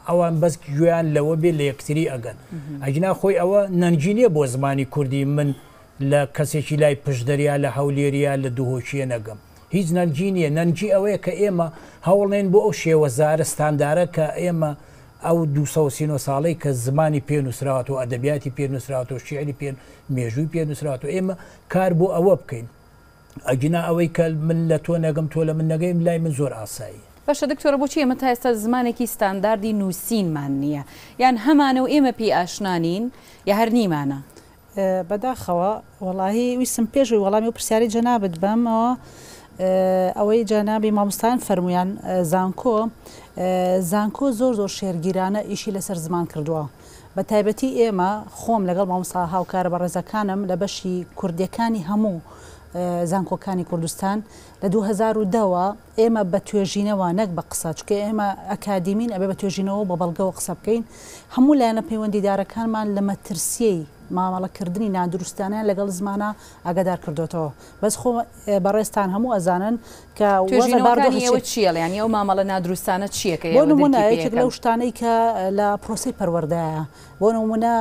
ئەوان بەس گوێیان لەوە بێ لە یەکتری ئەگەن ئەگینا خۆی ئەوە نەنگی نیە بۆ زمانی کوردی من لە کەسێکی لای پشدەریا لە هەولێریا لە دهۆکیە نەگەم هیچ نەنگی نییە، نەنگی ئەوەیە کە ئێمە هەوڵنەین بۆ ئەو شێوەزارە ستاندارە کە ئێمە ئەو دوو سەد و سی و نۆ ساڵەی کە زمانی پێ نووسراوەتەوە، ئەدەبیاتی پێ نووسراوەتەوە، شیعری پێ، مێژووی پێ نووسراوەتەوە، ئێمە کار بۆ ئەوە بکەین. ئەگینا ئەوەی کە من لە تۆ نەگەم، تۆ لە من نەگەی، لای من زۆر ئاساییە. باشە دکتۆر، بۆچی ئێمە تا ئێستا زمانێکی ستانداردی نووسینمان نییە؟ یان هەمانە و ئێمە پێی ئاشنا نین، یا هەر نیمانە؟ بەداخەوە وەڵاهی ویستم پێش ئەوەی وەڵامی ئەو پرسیارەی جەنابت بەمەوە ئەوەی جەنابی مامۆستایان فەرموویان زانکۆ زانکۆ زۆر زۆر شێرگیرانە ئیشی لەسەر زمان کردووە بە تایبەتی ئێمە خۆم لەگەڵ مامۆستا هاوکارە بەڕێزەکانم لە بەشی کوردیەکانی هەموو زانکۆکانی کوردستان لە دوو هەزار و دە وە ئێمە بە توێژینەوە نەک بە قسە، چونکە ئێمە ئەکادیمین ئەبێ بە توێژینەوە و بە بەڵگەوە قسە بکەین، هەموو لایەنە پەیوەندیدارەکانمان لە مەترسیی مامەڵەکردنی نادروستانەیان لەگەڵ زمانە ئاگادار کردۆتەوە. بەس خۆ بەڕێزتان هەموو ئەزانن کە وەزع توێژینەوەکانی ئێوە باردۆخی چییە؟ یانی ئەو مامەڵە نادروستانە چییە کە بۆ ئێوە نموونە درکی یەکێک لەو پێکەن؟ شتانەی کە لە پرۆسەی پەروەردەیە، بۆ نموونە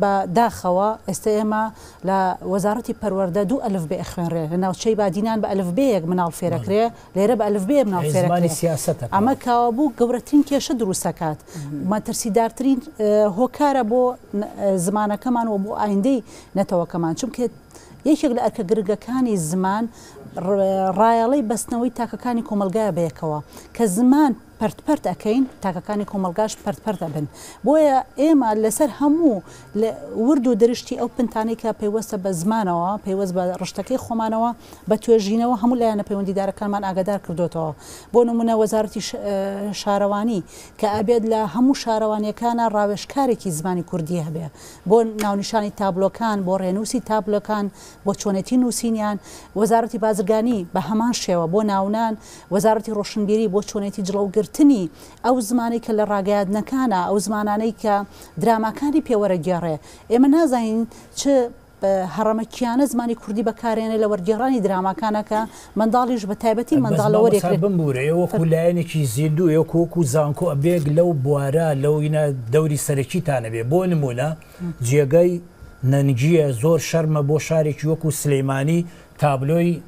بە داخەوە ئێستە ئێمە لە وەزاڕەتی پەروەردە دوو ئەلفبێ ئەخوێنرێ، لە ناوچەی بادینان بە ئەلفبێیەک مناڵ فێر ئەکرێ، لێرە بە ئەلفبێ مناڵ فێر ئەکرێ. ئەمە کاوابوو گەورەترین کێشە دروست ئەکات. مەترسیدارترین هۆکارە بۆ زمانەکەمان و بۆ ئایندەی نەتەوەکەمان. چونکە یەکێک لە ئەرکە گرنگەکانی زمان ڕایەڵەی بەستنەوەی تاکەکانی کۆمەڵگایە بەیەکەوە. کە زمان پەرت پەرت ئەکەین تاکەکانی کۆمەڵگاش پەرت پەرت ئەبن بۆیە ئێمە لەسەر هەموو ورد و درشتی ئەو پنتانەی کە پەیوەستە بە زمانەوە پەیوەست بە ڕشتەکەی خۆمانەوە بە توێژینەوە هەموو لایەنە پەیوەندیدارەکانمان ئاگادار کردۆتەوە بۆ نمونە وەزارەتی شارەوانی کە ئەبێت لە هەموو شارەوانیەکانە ڕاوێژکارێکی زمانی کوردی هەبێ بۆ ناونیشانی تابلۆکان بۆ ڕێنووسی تابلۆکان بۆ چۆنێتی نووسینیان وەزارەتی بازرگانی بە هەمان شێوە بۆ ناونان وەزارەتی ڕۆشنبیری بۆ چۆنێتی جڵەوگرتنی ئەو زمانەی کە لە ڕاگەیادنەکانە، ئەو زمانانەی کە دراماکانی پێ وەرەگێڕێ، ئێمە نازانین چ هەڕەمەکیانە زمانی کوردی بەکارێنێ لە وەرگێڕانی دراماکانە کە منداڵیش بە تایبەتی منداڵ لە وەرێ کرێ. بمبورە ئێوە وەکوو لایەنێکی زیندوو ئێوە کە وەکوو زانکۆ ئەبێک لەو بوارە لەو ئینە دەوری سەرەکیتان ئەبێ بۆ نموونە جێگای نەنگییە زۆر شەرمە بۆ شارێکی وەکوو سلەیمانی تابلۆی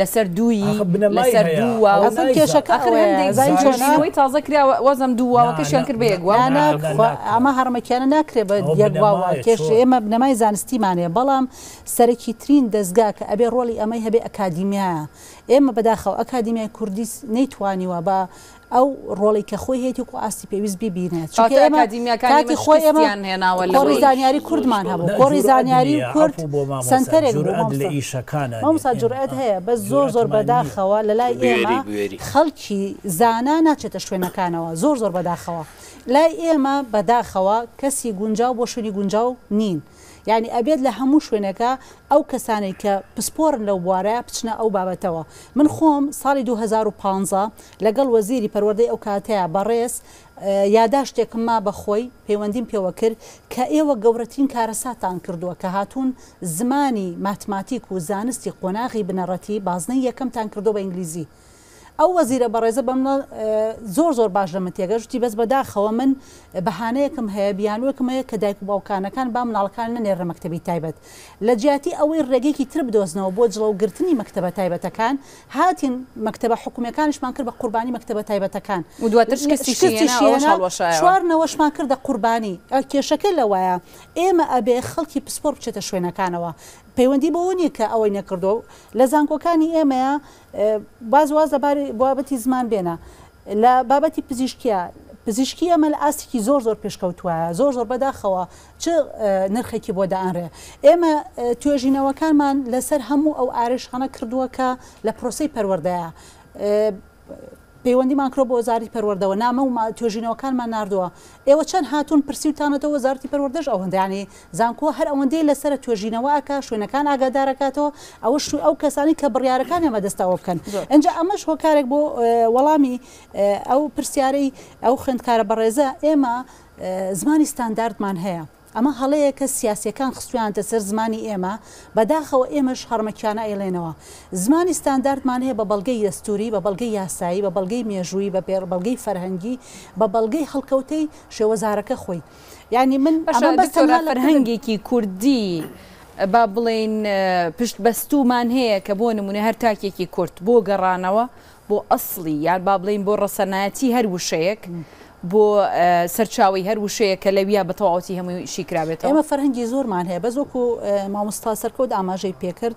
لەسەر دوو ی لەسەر دوو واو ئەخر هەندێک جۆشینەوەی تازە کراوە وەزەم دوو واوەکەشیان کرد بە یەک واو نانا کوا ئەمە هەڕەمەکیانە ناکرێ بە یەک واو کێش ئێمە بنەمای زانستیمان هەیە بەڵام سەرەکی ترین دەزگا کە ئەبێ ڕۆڵی ئەمەی هەبێ ئەکادیمیایە ئێمە بەداخەوە ئەکادیمیای کوردی نەیتوانیوە بە ئەو ڕۆڵی کە خۆی هەیەتی و ئاستی پێویست بیبینێت چونکە ئێمە کاتی خۆی ئێمە کاتێکیان هێناوە لە کۆڕی زانیاری کوردمان هەبوو جورئەت کۆڕی زانیاری هەیە، کورد عەفوو بۆ مامۆستا، سەنتەرێک بوو جورئەت لە مامۆستا ئیشەکانە نیە، مامۆستا جورئەت ئێمە هەیە بەس زۆر زۆر جورئەتمان نیە. بەداخەوە لەلای ئێمە بوێری بوێری. خەڵکی زانا ناچێتە شوێنەکانەوە زۆر زۆر بەداخەوە لای ئێمە بەداخەوە کەسی گونجاو بۆ شوێنی گونجاو نین. یانی ئەبێت لە هەموو شوێنێکا ئەو کەسانەی کە پسپۆرن لەو بوارە بچنە ئەو بابەتەوە من خۆم ساڵی دوو هەزار و پازدە لەگەڵ وەزیری پەروەردەی ئەو کاتەیا بەڕێز یاداشتێکم ما بە خۆی پەیوەندیم پێوە کرد کە ئێوە گەورەترین کارەساتتان کردووە کە هاتوون زمانی ماتماتیک و زانستی قۆناغی بنەڕەتی بازنەی یەکەمتان کردووە بە ئینگلیزی ئەو وەزیرە بەڕێزە بەمڵە زۆر زۆر باش لەمە تێگەشت وتی بەس بەداخەوە من بەهانەیەکم هەیە بیانووەکم هەیە کە دایک و باوکانەکان با مناڵەکان نەنێرنە مەکتەبی تایبەت لە جیاتی ئەوەی ڕێگەیەکی تر بدۆزنەوە بۆ جڵەوگرتنی مەکتەبە تایبەتەکان هاتین مەکتەبە حکومیەکانیشمان کرد بە قوربانی مەکتەبە تایبەتەکان و دواتر شکستیشی هێنا چوار نەوەشمان کردە قوربانی کێشەکە لەوەیە ئێمە ئەبێ خەڵکی پسپۆڕ بچێتە شوێنەکانەوە پەیوەندی بەوە نییە کە ئەوەی نەکردو لە زانکۆکانی ئێمەیە باز واز لە بابەتی زمان بێنە لە بابەتی پزیشکیا پزیشکی ئەمە لە ئاستێکی زۆر زۆر پێشکەوتوایە زۆر زۆر بەداخەوە چ نرخێکی بۆ دەئەنرێ ئێمە توێژینەوەکانمان لەسەر هەموو ئەو ئارێشخانە کردووە کە لە پرۆسی پەروەردەیە پەیوەندیمان کرۆ بۆ وەزارەتی پەروەردەوە نامە و توێژینەوەکانمان ناردوە ئێوە چەن هاتون پرسیوتانەتەوە وەزارەتی پەروەردەش ئەوەندە یانی زانکۆ هەر ئەوەندەی لەسەرە توێژینەوە ئەکا شوێنەکان ئاگادار ئەکاتەوە ئەوە شوێ ئەو کەسانی کە بڕیارەکانیان بەدەست ئەوە بکەن ئینجا ئەمەش هۆکارێک بۆ وەڵامی ئەو پرسیارەی ئەو خوێندکارە بەڕێزە ئێمە زمانی ستانداردمان هەیە ئەمە هەڵەیەکە سیاسیەکان خستویانەتە سەر زمانی ئێمە، بەداخەوە ئێمەش هەڕمەکیانە ئەیڵێنەوە. زمانی ستانداردمان هەیە بە بەڵگەی دەستوری، بە بەڵگەی یاسایی، بە بەڵگەی مێژوویی، بە بەڵگەی فەرهەنگی، بە بەڵگەی هەڵکەوتەی شێوەزارەکە خۆی. یانی من ئەمەم بەس تەنها لە. باشە دکتۆرە فەرهەنگێکی کوردی با بڵێین پشت بەستوومان هەیە کە بۆ نمونە هەر تاکێکی کورد بۆ گەڕانەوە بۆ ئەسڵی یان با بڵێین بۆ ڕەسەنایەتی هەر وشەیەک، بۆ سەرچاوەی هەر وشەیەک کە لەویا بە تەواوەتی هەمووی شی کرابێتەوە. ئێمە فەرهەنگی زۆرمان هەیە، بەس وەکو مامۆستا سەرکەوت ئاماژەی پێ کرد،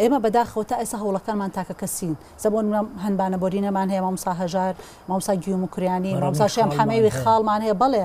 ئێمە بە داخەوە تا ئێستا هەوڵەکانمان تاکە کەسین. زە بۆ نمونە هەنبانە بۆرینەمان هەیە، مامۆستا هەژار، مامۆستا گیو موکریانی، مامۆستا شێم حەمەوی خاڵمان هەیە، بەڵێ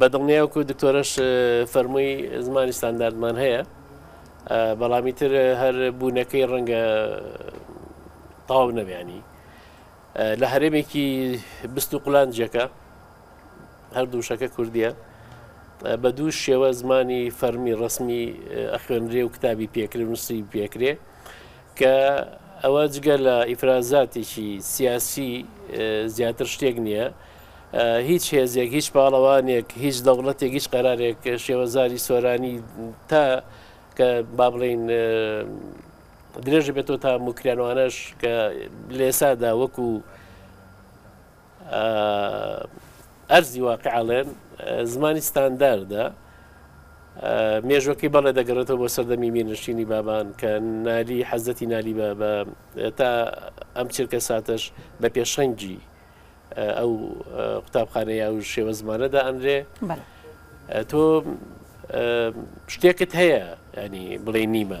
بە دڵنیای وەکو دکتۆرەش فەرمووی زمانی ستانداردمان هەیە بەڵامی تر هەر بوونەکەی ڕەنگە تاو نەبیانی لە هەرێمێکی بست و قلانجەکە هەردوو شەکە کوردیە بە دوو شێوە زمانی فەرمی ڕسمی ئەخوێنرێ و کتابی پێکرێ نووسی پێکرێ کە ئەوە جگە لە ئیفرازاتێکی سیاسی زیاتر شتێک نییە، هیچ هێزێک هیچ پاڵەوانێک هیچ دەوڵەتێک هیچ قەرارێک شێوەزاری سۆرانی تا کە با بڵین درێژە بێتەوە تا مکرانوانەش کە لێسادا وەکو ئەرزی واقع ئەڵێن زمانی ستانداردە مێژوەکەی بەڵێ دەگەڕێتەوە بۆ سەردەمی میرنشینی بابان کە نالی حەزەتی نالی بە بە تا ئەم چرکە ساتەش بە پێشەنگی ئەو قوتابخانەیە و شێوە زمانەدا ئەنرێ تۆ شتێکت هەیە ینی بڵێ نیمە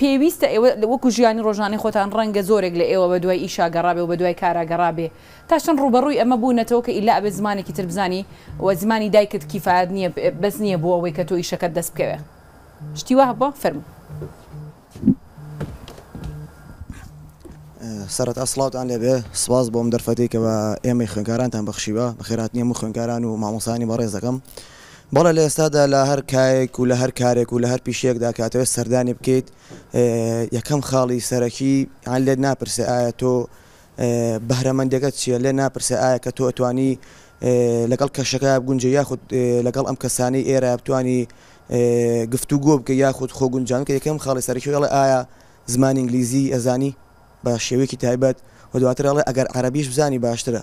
پێویستە ئێوە وەکو ژیانی ڕۆژانەی خۆتان ڕەنگە زۆرێک لە ئێوە بە دوای ئیشا گەڕابێ و بە دوای کارا گەڕابێ تا چەند ڕووبەڕووی ئەمە بوونەتەوە کە ئیلا ئەبێ زمانێکی تر بزانی و زمانی دایکت کیفایەت نییە بەس نییە بۆ ئەوەی کە تۆ ئیشەکەت دەست بکەوێ شتی وا هەبووە؟ فەرموو. سەرەتا سڵاوتان لێ بێ سپاس بۆ ئەم دەرفەتەی کە بە ئێمەی خوێندکارانتان بەخشیوە بەخێرهاتنی هەموو خوێندکاران و مامۆستایانی بەڕێز دەکەم. بەڵێ لە ئێستادا لە هەر کایەک و لە هەر کارێک و لە هەر پیشەیەکدا کاتەوە سەردانی بکەیت یەکەم خاڵی سەرەکی یان لێت ناپرسێ ئایا تۆ بەهرەمەندەکەت چییە لێ ناپرسێ ئایا کە تۆ ئەتوانی لەگەڵ کەشەکە بگونجێ یاخود لەگەڵ ئەم کەسانی ئێرە بتانی گفتو گۆ بکە یاخود خۆ گونجانکە یەکەم خاڵی سەرکی ئەڵێ ئایا زمانی ئینگلیزی ئەزانی بە شێوەیەکی تایبەت و دواترەڵێ ئەگەر عربیش بزانی باشترە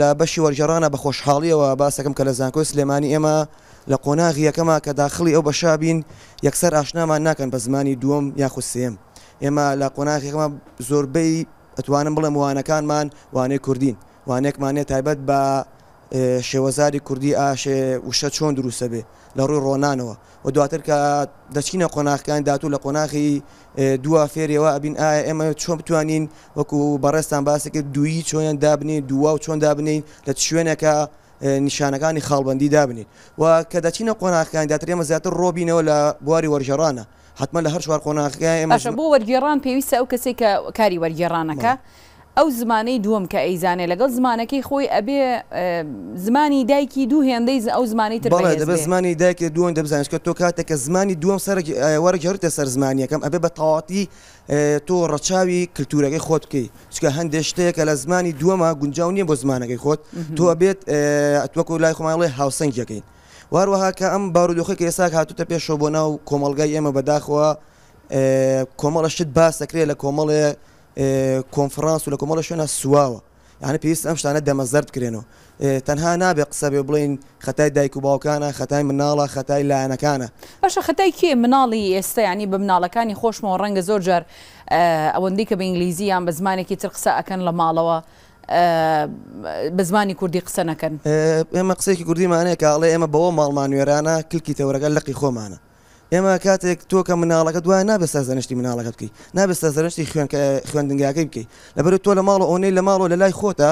لە بەشی وەرگێڕانا بە خۆشحاڵییەوە باس دەکەم کە لە زانکۆی سلێمانی ئێمە لە قۆناغی یەکەما کە داخڵی ئەو بەشە بین یەکسەر ئاشنامان ناکەن بە زمانی دووەم یاخود سێیەم ئێمە لە قۆناغی یەکەما زۆربەی ئەتوانم بڵێم وانەکانمان وانەی کوردین وانێکمان هەیە تایبەت بە شێوەزاری کوردی ئاشێ وشە چۆن دروستە بێ لە ڕووی ڕۆنانەوە و دواتر کە دەچینە قۆناخەکانی داهاتوو لە قۆناخی دووە فێری ئەوە ئەبین ئایا ئێمە چۆن بتوانین وەکو بەڕێزتان باسی کرد دوویی چۆنیان دابنین دووا و چۆن دابنین لە چ شوێنێکە نیشانەکانی خاڵبەندی دابنین و کە دەچینە قۆناخەکانی داتر ئێمە زیاتر ڕۆبینەوە لە بواری وەرگێڕانە حتمما لە هەر چوار قۆناخەکە ئێمە باشە بۆ وەرگێڕان پێویستە ئەو کەسەی کە کاری وەرگێڕانەکە ئەو زمانەی دووەم کە ئەیزانێ لەگەڵ زمانەکەی خۆی ئەبێ زمانی دایکی دوو هێندەی ئەو زمانی تر بەهێز بێ. بەڵێ دەبێ زمانی دایکی دووەم دەبێ بزانێ چونکە تۆ کاتێک کە زمانی دووەم سەرەکی وەرگێڕیتە سەر زمانیەکەم ئەبێ بە تەواوەتی تۆ ڕەچاوی کلتوورەکەی خۆت بکەی چونکە هەندێ شتەیە کە لە زمانی دووەمە گونجاو نییە بۆ زمانەکەی خۆت تۆ ئەبێت وەکو لای خۆمان بڵێ هاوسەنگیەکەین. وەهاروەها کە ئەم بارودۆخەی کە ئێستا هاتووتە پێشەوە بۆ ناو کۆمەڵگای ئێمە بەداخەوە کۆمەڵە شت باس دەکرێ لە کۆمەڵێ کۆنفڕانس و لە کۆمەڵێ شوێنا سواوە یانە پێویستە ئەم شتانە دەمەزەرد بکرێنەوە تەنها نابێ قسە بێ بڵێین خەتای دایک و باوکانە خەتای مناڵە خەتای لایەنەکانە. باشە خەتای کێ مناڵی ئێستە یانی بە مناڵەکانی خۆشمەوە ڕەنگە زۆر جار ئەوەندەی کە بە ئینگلیزی یان بە زمانێکی تر قسە ئەکەن لە ماڵەوە بە زمانی کوردی قسە نەکەن. ئێمە قسەیەکی کوردیمان هەیە کە ئەڵێ ئێمە بەوە ماڵمان وێرانە کلکی تەورەگە لقی خۆمانە. ئێمە کاتێک تۆ کە مناڵەکەت وایە نابێت سەرزەنشتی مناڵەکەت بکەی نابێت سەرزەنشتی خوێندنگاکەی بکەی لەبەرو تۆ لە ماڵە ئەونەی لە ماڵەوە لە لای خۆتە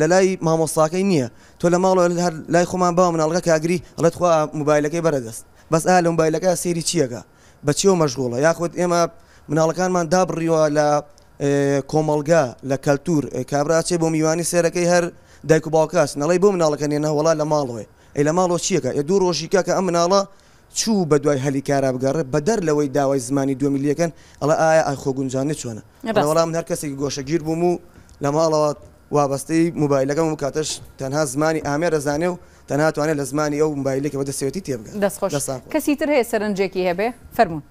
لە لای مامۆستاکەی نییە تۆ لە ماڵەوە هەر لای خۆمان باوە مناڵگە کاگری هەڵێت خوا موبایلەکەی بەرەدەست بەس ئا لە موبایلەکە سێری چیەکە بەچیەوە مەشغوڵە یاخود ئێمە مناڵەکانمان دابڕیوە لە کۆمەڵگا لە کەلتور کابراچێ بۆ میوانی سێرەکەی هەر دایک و باوکاس نەڵی بۆ مناڵەکە نێنە وڵا لە ماڵەوەی ئەی لە ماڵەوە چیەکا؟ ئێ دوو ڕۆژی کاکە ئەم مناڵە چوو بە دوای هەلی کارا بگەڕێ بەدەر لەوەی داوای زمانی دووەمی لێکەن ئەڵێ ئایا ئای خۆ گونجاندنی چۆنە؟ ئەڵێ وەڵا من هەر کەسێکی گۆشەگیر بووم و لە ماڵەوە وابەستەی موبایلەکەم بووم کاتەش تەنها زمانی ئامێر ئەزانێ و تەنها توانێ لە زمانی ئەو موبایلەی کە بە دەستیەتی تێبگا. دەست خۆش. کەسی تر هەیە سەرنجێکی هەبێ؟ فەرموون.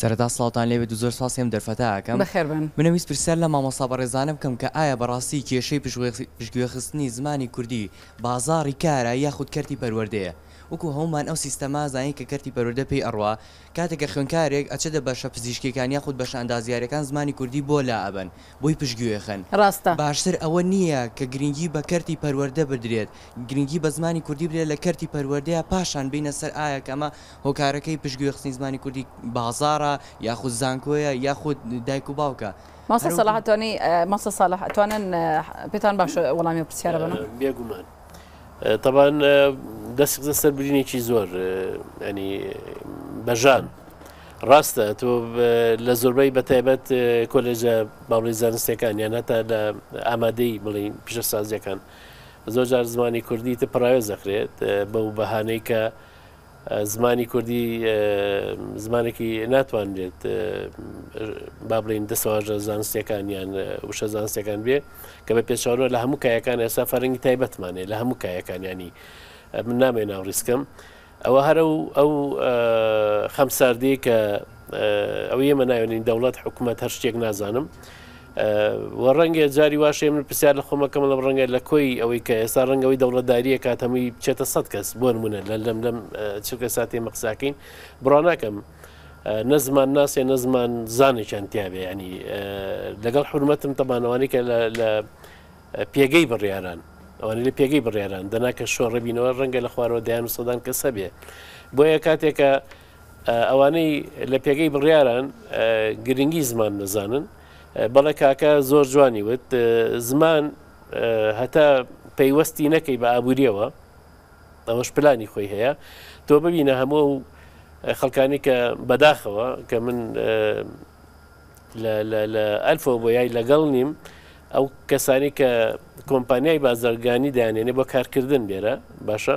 سەرەتا سڵاوتان لێ بێت و زۆر سپاسی ئەم دەرفەتە ئەکەم. بەخێر بێن. من ئەویست پرسیار لەم مامۆستا بەڕێزانە بکەم کە ئایا بەڕاستی کێشەی پشتگوێخستنی زمانی کوردی بازاڕی کارە یاخود کەرتی پەروەردەیە؟ وەکو هەموومان ئەو سیستەمە زانین کە کەرتی پەروەردە پێی ئەڕوا کاتێک کە خوێندکارێک ئەچێتە بەشە پزیشکیەکان یاخود بەشە ئەندازیارەکان زمانی کوردی بۆ لا ئەبەن بۆی پشتگوێخن. ڕاستە. باشتر ئەوە نییە کە گرنگی بە کەرتی پەروەردە بدرێت گرنگی بە زمانی کوردی بدرێت لە کەرتی پەروەردەیا پاشان بێینە سەر ئایا کە ئەمە هۆکارەکەی پشتگوێخستنی زمانی کوردی بازاڕە یاخود زانکۆیە یاخود دایک و باوکە؟ مامۆستا ساڵح ئەتوانی مامۆستا ساڵح ئەتوانن پێتان باشە وەڵامی ئەو پرسیارە بەنە؟ بێگومان تەبان دەست قسە سەر برینێکی زۆر ئەنی بەژان ڕاستە تۆ لە زۆربەی بەتایبەت کۆلێجە باڵی زانستەکان یان هەتا لە ئامادەی بڵین پیشە سازیەکان زۆر جار زمانی کوردی تە پراوێز دەکرێت بەو بەهانەی کە زمانی کوردی زمانێکی ناتوانرێت با بڵین دەسەواژە زانستیەکان یان وشە زانستەکان بێ کە بە پێچوە لە هەموو کایەکان ئێستا فەرنگی تایبەتمانێ لە هەموو کایەکانیانی من نامێ ناوڕیسکم ئەوە هەرە و ئەو خەمساردەیە کە ئەو ئێمە ناوێنین دەوڵەت حکوومەت هەر شتێک نازانم وە ڕەنگە جاری واش هەیە من پرسیار لە خۆم ئەکەم ئەڵێم ڕەنگە لە کۆی ئەوەی کە ئێستا ڕەنگە ئەوەی دەوڵەتداری ئەکات هەمووی بچێتە سەد کەس بۆ نموونە لە لەم لەم چل کەس ساتی ئێمە قسە ئەکەین بڕوا ناکەم نە زمانناسێ نە زمانزانێکیان تیا بێ ینی لەگەڵ حرمەتم تەبان ئەوانەی کە لە پێگەی بڕیاران ئەوانی لە پێگەی بڕێران دەناکە شۆڕبینەوە ڕەنگە لە خوارەوە دەیان و سەدان کەسە بێ بۆیە کاتێکە ئەوانەی لە پێگەی بڕیاران گرنگی زمان نەزانن بەڵێ کاکە زۆر جوانی وت زمان هەتا پەیوەستی نەکەی بە ئابووریەوە ئەوەش پلانی خۆی هەیە تۆ ببینە هەموو خەڵکانی کە بەداخەوە کە من لە ئەلفۆ بۆ یای لەگەڵ نیم ئەو کەسانی کە کۆمپانیای بازرگانی دانێنێ بۆ کارکردن لێرە باشە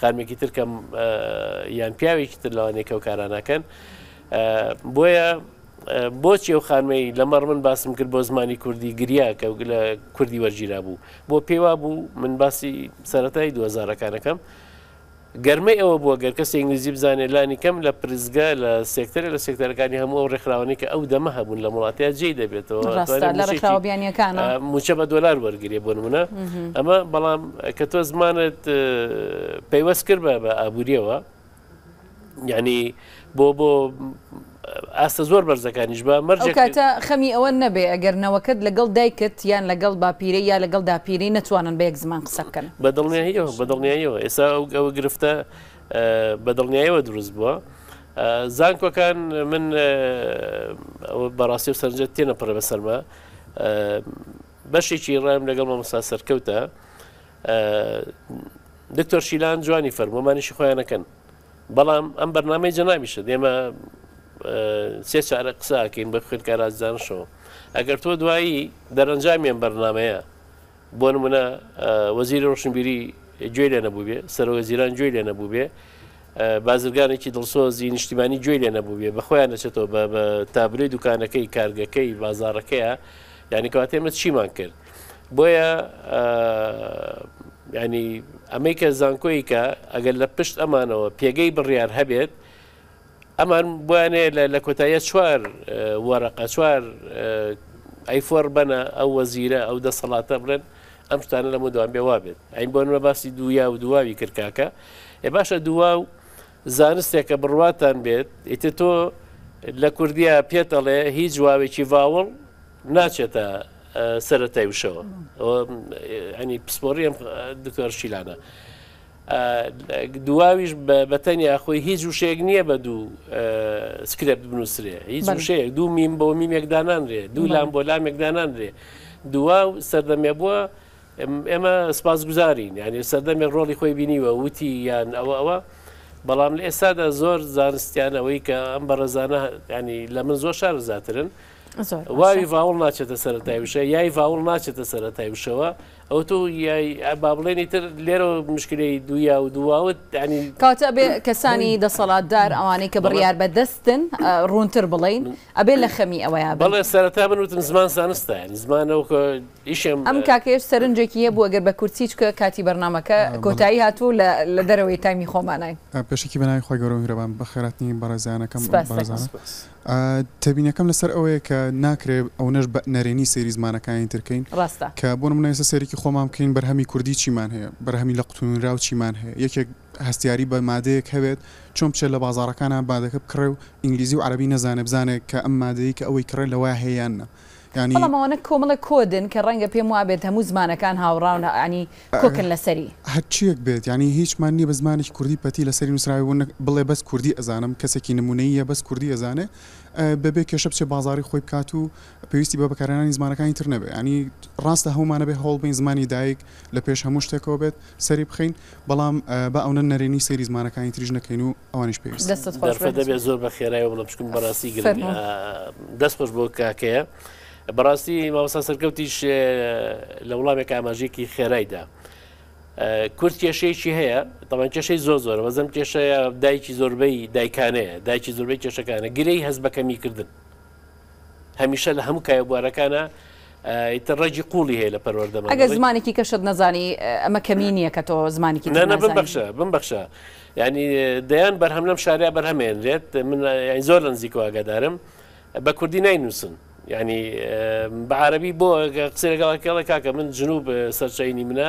خانمێکی تر کەم یان پیاوێکی تر لەوانەیە کە و کارا ناکەن بۆیە بۆچی ئەو خانمەی لەمەڕ من باسم کرد بۆ زمانی کوردی گریا کە لە کوردی وەرگیرا بوو بۆ پێوا بوو من باسی سەتای دوزارەکانەکەم گەرمەی ئەوە بووە گەر کەس ئینگلیزی بزانێ لانی کەم لە پرزگە لە سێکتەر لە سێکتەرەکانی هەموو ئەو ڕێکخراوانی کە ئەو دەمە هەبوون لە وڵاتیا جێ دەبێتەوە موچە بە دۆلار وەرگری بۆ منە ئەمە بەڵام کە تۆ زمانت پەیوەست کرد بە بە ئابوووریەوە یعنی بۆ بۆ ئاستە زۆر بەرزەکانیش بە مەرج کاتە خەمی ئەوە نەبێ ئەگەر نەوەکەت لەگەڵ دایکت یان لەگەڵ باپیرە یا لەگەڵ داپیری نەتوانن بە یەک زمان قسە بکەن بە دڵنیاییەوە بە دڵنیاییەوە ئێستا ئەو ئەوە گرفتە بە دڵنیایەوە دروست بووە زانکۆکان من بەڕاستی و سەرنجە تێنەپڕە بە سەرما بەشێکی ڕایم لەگەڵ مامۆستا سەرکەوتە دکتۆر شیلان جوانی فەرمۆمانیشی خۆیانەکەن بەڵام ئەم بەرنمەی جەناویشە دێمە سێ چارە قساکەین بە خوێنکارازانشەوە ئەگەر تۆ دوایی دەرەنجامیان بەرنمەیە بۆ نمونە وەزیری ڕۆشنبیری گوێ لێ نەبوو بێ سەرۆ وەزیران گوێ لێ نەبوو بێ بازرگانێکی دڵسۆزی نیشتیمانی گوێی لێ نەبووبێ بە خۆیان دەچێتەوە بە بە تابلۆی دوکانەکەی کارگەکەی بازاڕەکەیە یعنی کەواتە ئێمە چیمان کرد بۆیە ینی ئەمەی کە زانکۆی کە ئەگەر لە پشت ئەمانەوە پێگەی بڕیار هەبێت ئەمان بۆیانێ لە کۆتاییە چوار وەرەقە چوار ئەیفۆر بەنە ئەو وەزیرە ئەو دەسەڵاتە بڵێن ئەم شتانە لەمە دوان بێوا بێت ئەین بۆنمە باسی دویا و دواوی کردکاکە ئێ باشە دوواو زانستێ کە بڕواتان بێت ئیتر تۆ لە کوردیا پێت ئەڵێ هیچ واوێکی ڤاوڵ ناچێتە سەرەتای وشەوە ئەنی پسپۆری ئەم دکتۆر شیلانە دواویش بەتەنیا خۆی هیچ وشەیەک نییە بە دوو سکرێت بنووسرێ هیچ وشەیەک دوو میم بۆ میمێکدانانرێ دوو لام بۆ لامێکدانانرێ دوا سەردەمێ بووە ئێمە سپاسگوزارین یانی سەردەمێک ڕۆڵی خۆی بینیوە وتی یان ئەوە ئەوە بەڵام لە ئێستادا زۆر زانستیان ئەوەی کە ئەم بەڕێزانە ینی لە من زۆر شارزاترن واوی ڤاوڵ ناچێتە سەرەتای وشە یای ڤاوڵ ناچێتە سەرەتای وشەوە ئەو تۆ با بڵێنی تر لێرە مشکلی دویا و دواوت ینی کاتە بێ کەسانی دەسەڵاتدار ئەوانەی کە بڕیار بە دەستن ڕوونتر بڵین ئەبێ لە خەمی ئەوەیە بڵێ سەرەتا بنوتن زمان زانستە زمانەوە ئەم کاکەیەش سەرنجێکی هەبوو گەر بەکورتی چکە کاتی بەرنامەکە کۆتایی هاتوو لە لە دەرەوەی تایمی خۆماناین. پێشەکی بەناوی خوای گەورەو میهرەبان بەخێراتنی بەڕێزیانەکەم سپاست دەکەم. بەڕێزانە سپاس. تێبینیەکەم لەسەر ئەوەیە کە ناکرێ ئەونەش بئ نەرێنی سەیری زمانەکانی تر کەین ڕاستە. کە بۆ نمونە ئێستا سەیرێکی خۆمان بکەین بەرهەمی کوردی چیمان هەیە بەرهەمی لە قوتونراو چیمان هەیە یەکێک هەستیاری بە مادەیەک هەبێت چۆن بچێت لە بازاڕەکانا بادەکە بکڕێ و ئینگلیزی و عەرەبی نەزانێ بزانێ کە ئەم مادەیی کە ئەوەی کڕێ لەوە هەیە یان نا یانی. بەڵام ئەوانە کۆمەڵە کۆدن کە ڕەنگە پێم وابێت هەموو زمانەکان هاوڕاون یانی کۆکن لەسەری. هەرچییەک بێت یانی هیچمان نییە بە زمانێکی کوردی پەتی لەسەری نووسراوی بوون نەک بڵێ بەس کوردی ئەزانم کەسێکی نموونەییە بەس کوردی ئەزانێ بەبێ کێشە بچێ بازاڕی خۆی بکات و پێویستی بە بەکارهێنانی زمانەکانی تر نەبێ یانی ڕاستە هەموومان ئەبێ هەوڵ بین زمانی دایک لە پێش هەموو شتێکەوە بێت سەری بخەین بەڵام با ئەونە نەرێنی سەیری زمانەکانی تریش نەکەین و ئەوانیش پێویستن. دەستت خۆش بێت. دەرفەت نەبێت زۆر بە خێرایەوە بڵێم چونکە بەڕاستی گرنگە. فەرموو. دەست خۆش بۆ کاکەیە بەڕاستی مامۆستا سەرکەوتیش لە وڵامێک ئاماژێکی خێرای دا. کورد کێشەیەکی هەیە تەمان کێشەی زۆر زۆر بەزەم کێشەیە دایکی زۆربەی دایکانەیە دایکی زۆربەی کێشەکانە گرەی هەز بەکەمی کردن. هەمیشە لە هەموو کایەو بوارەکانا ئیتر ڕەگی قوڵی هەیە لە پەروەردەمان ئەگەر زمانێکی کەشت نەزانی ئەمە کەمی نییە کە تۆ زمانێکی تر نازانی. نانا ببەخشە ببەخشە یعنی دەیان بەرهەم لەم شارەیا بەرهەمێنرێت من یعنی زۆر لە نزیکەوە ئاگادارم بە کوردی ناینووسن یعنی بە عربی بۆ قسەی لەگەڵ کێڵە کاکە من جنوب سەرچینی منە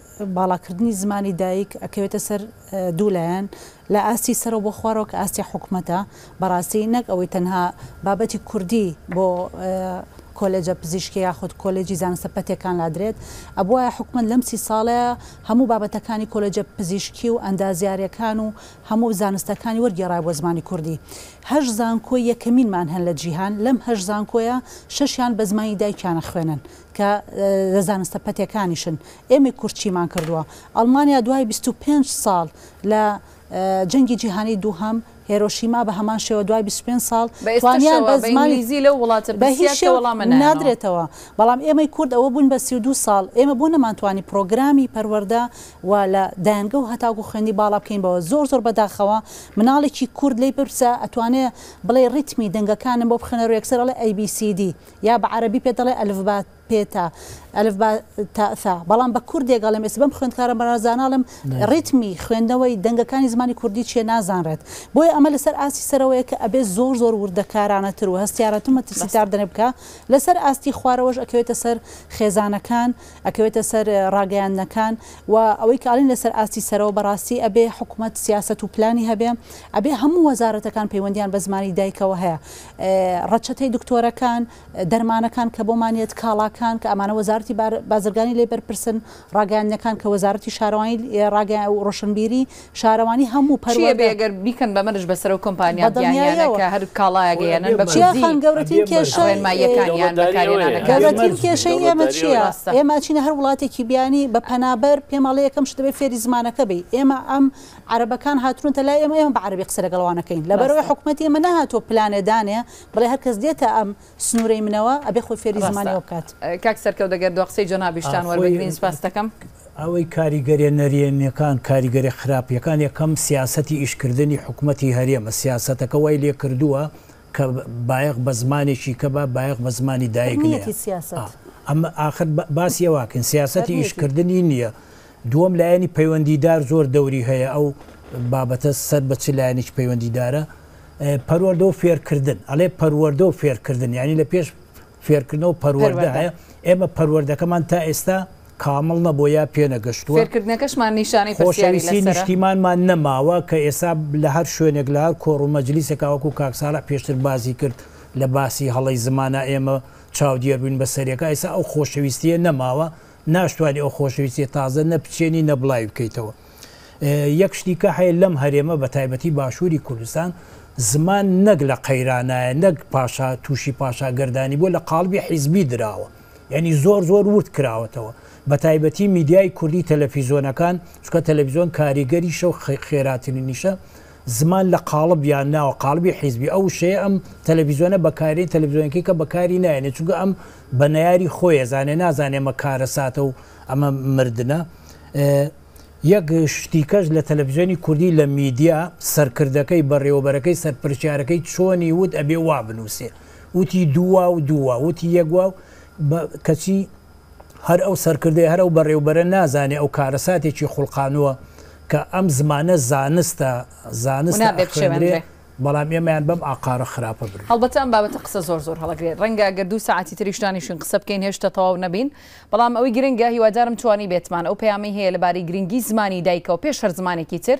باڵاکردنی زمانی دایک ئەکەوێتە سەر دوو لایەن، لە ئاستی سەرەوە بۆ خوارەوە کە ئاستی حکومەتە بەڕاستی، نەک ئەوەی تەنها بابەتی کوردی بۆ کۆلێجە پزیشکیە یاخود کۆلێجی زانستە پەتێکان لادرێت، ئەبوایە حکومەت لەم سی ساڵەیا هەموو بابەتەکانی کۆلێجە پزیشکی و ئەندازیارەکان و هەموو زانستەکانی وەرگێڕایە بۆ زمانی کوردی. هەشت زانکۆی یەکەمینمان هەن لە جیهان، لەم هەشت زانکۆیە شەشیان بە زمانی دایکیان ئەخوێنن، کە زانستە پەتێکانیشن ئێمەی کورد چیمان کردووە ئەڵمانیا دوای بیست و پێنج ساڵ لە جەنگی جیهانی دووهەم هێرۆشیما بە هەمان شێوە دوای بیست و پێنج ساڵ بە توانیان بە ئێستەشەوە بە زمانی ئینگلیزی لەو وڵاتە بە هیچ پرسیار کە شێوە وەڵامە نایەنەوە نادرێتەوە بەڵام ئێمەی کورد ئەوە بووین بە سی و دوو ساڵ ئێمە بۆ نەمانتوانی پڕۆگرامی پەروەردە و لە دایەنگە و هەتاکوو خوێندی باڵا بکەین بەوە زۆر زۆر بەداخەوە مناڵێکی کورد لێی بپرسە ئەتوانێ بڵێ ڕیتمی دەنگەکانم بۆ بخوێنەرەوە یەکسەر ئەڵێ ئەی بی سی دی یا بە عەرەبی پێت دەڵێ ئەلفبا پێ تا ئەلفبا تا ثا بەڵام بە کوردێک ئەڵێم ئێستا بەم خوێندکارە بەڕازانە ئەڵێم ڕیتمی خوێندنەوەی دەنگەکانی زمانی کوردی چیە نازانرێت بۆیە ئەمە لەسەر ئاستی سەرەوەیە کە ئەبێ زۆر زۆر وردەکارانەتر و هەستیارەتر مەترسیدار دەنێ بکا لەسەر ئاستی خوارەوەش ئەکەوێتە سەر خێزانەکان ئەکەوێتە سەر ڕاگەیاندنەکان و ئەوەی کە ئەڵێن لەسەر ئاستی سەرەوە بەڕاستی ئەبێ حکومەت سیاسەت و پلانی هەبێ ئەبێ هەموو وەزارەتەکان پەیوەندیان بە زمانی دایکەوە هەیە ڕەچەتەی دکتۆرەکان، دەرمانەکان کە بۆمان یەت، کاڵاکان کە ئەمانە وەزارەتی بازرگانی لێ بەرپرسن، ڕاگەیاندنەکان کە وەزارەتی شارەوانی ڕاگەیاند و ڕۆشنبیری شارەوانی هەموو پەروەردە. چی ئەبێ گەر بیکەن بە مەرج بەسەر ئەو کۆمپانیا بیانیانە کە هەر کاڵایەک ئەیەنن بە کوردی؟ جیا خان گەورەترین کێشەی ڕێنماییەکانیان بەکارهێنانە کاتیی. گەورەترین کێشەی ئێمە چییە؟ ڕاستە. ئێمە ئەچینە هەر وڵاتێکی بیانی بە پەنابەر پێمان ئەڵێ یەکەم شت دەبێ فێری زمانەکە بی، ئێمە ئەم. عەرەبەکان هاترونتە لای ئێمە ئێمە بە عەرەبی قسە لەگەڵ ئەوان ئەکەین لەبەرئەوەی حکومەتی ئێمە نەهاتوە پلانێ دانێ بڵێ هەر کەس دێتە ئەم سنورەی منەوە ئەبێ خۆی فێری زمانی ئەو بکات. ڕاستە کاک سەرکەوت ئەگەر دوا قسەی جەنابیشتان وەربگرین سپاستەکەم. ئەوەی کاریگەریە نەرێنیەکان کاریگەریە خراپیەکان یەکەم سیاسەتی ئیشکردنی حکومەتی هەرێمە سیاسەتەکە وای لێکردوە کە بایەخ بە زمانێکی کە بە بایەخ بە زمانی دایک نیە ئەم ئاخر باسی ئەوەکەین سیاسەتی ئیشکردنی نیە دووەم لایەنی پەیوەندیدار زۆر دەوری هەیە ئەو بابەتە سەر بە چ لایەنێکی پەیوەندیدارە پەروەردە و فێرکردن ئەڵێ پەروەردە و فێرکردن ینی لە پێش فێرکردنەوە پەروەردە هەیە ئێمە پەروەردەکەمان تا ئێستا کامڵ نەبوو یا پێنەگەشتووە فێرکردنەکەشمان نیشانەی خۆشەویستی نیشتیمانمان نەماوە کە ئێستا لە هەر شوێنێک لە هەر کۆڕ و مەجلیسێکاوەکو کاکساڵە پێشتر بازی کرد لە باسی هەڵی زمانە ئێمە چاودێربووین بە سەرەکە ئێسا ئەو خۆشەویستیە نەماوە ناشتوانی ئەو خۆشەویستیە تازە نە بچێنی نە بڵاوی بکەیتەوە یەک شتی کە هەیە لەم هەرێمە بە تایبەتی باشووری کوردستان زمان نەک لە قەیرانایە نەک پاشا تووشی پاشاگەردانی بۆ لە قالبی حیزبی دراوە یعنی زۆر زۆر ورد کراوەتەوە بە تایبەتی میدیای کوردی تەلەفیزۆنەکان چکە تەلەڤزیۆن کاریگەری شەو خێراتنی نیشە زمان لە قالب یان ناوە قالبی حیزبی ئەو شێ ئەم تەلەڤزیۆنە بەکاری تەلەڤزیۆنەکە بەکاری نایێنێ چونکە ئەم بە نەیاری خۆی ئەزانێ نازانێ ئەمە کارەساتە و ئەمە مردنە یەک شتیکەش لە تەلەڤزیۆنی کوردی لە میدیا سەرکردەکەی بەڕێوەبەرەکەی سەرپرشارەکەی چۆنی وت ئەبێ وا بنووسێ وتی دووا و دووا وتی یەکوا و کەچی هەر ئەو سەرکردی هەر ئەو بەڕێوبەرە نازانێ ئەو کارەساتێکی خوڵقانووە کە ئەم زمانە زانستە زانست بەڵام ئێمەیان بەم ئاقارە خراپە برد. هەڵبەتە ئەم بابەتە قسە زۆر زۆر هەڵەگرێ ڕەنگە گەر دوو سەعاتی تریش دانیشین قسە بکەین هێشتە تەواو نەبین بەڵام ئەوەی گرنگە هیوادارم توانیبێتمان ئەو پەیامەی هەیە لەبارەی گرنگی زمانی دایکەوە پێش هەر زمانێکی تر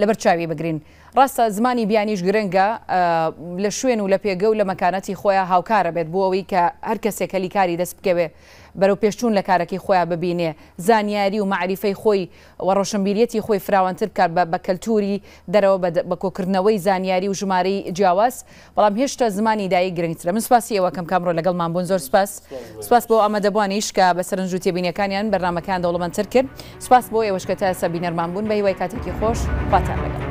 لەبەر چاوی بگرین ڕاستە زمانی بیانیش گرنگە لە شوێن و لە پێگە و لە مەکانەتی خۆیان هاوکارە بێت بۆ ئەوەی کە هەر کەسێک هەلی کاری دەست بکەوێ بەرەو پێشچوون لە کارەکەی خۆیان ببینێ زانیاری و مەعریفەی خۆی و ڕۆشنبیریەتی خۆی فراوانتر بکات بە بە کەلتوری دەرەوە بە بە کۆکردنەوەی زانیاری و ژمارەی جیاواز بەڵام هێشتا زمانی دایک گرنگترە من سپاسی ئێوە کەم کامڕۆ لەگەڵمان بوون زۆر سپاس سپاس بۆ ئامادەبوانیش کە بە سەرنج و تێبینەکانیان بەرنامەکەیان دەوڵەمەند تر کرد سپاس بۆ ئێوەش کە تا ئێستا بینەرمان بوون بە هیوای کاتێکی خۆش خواتان لەگەڵ.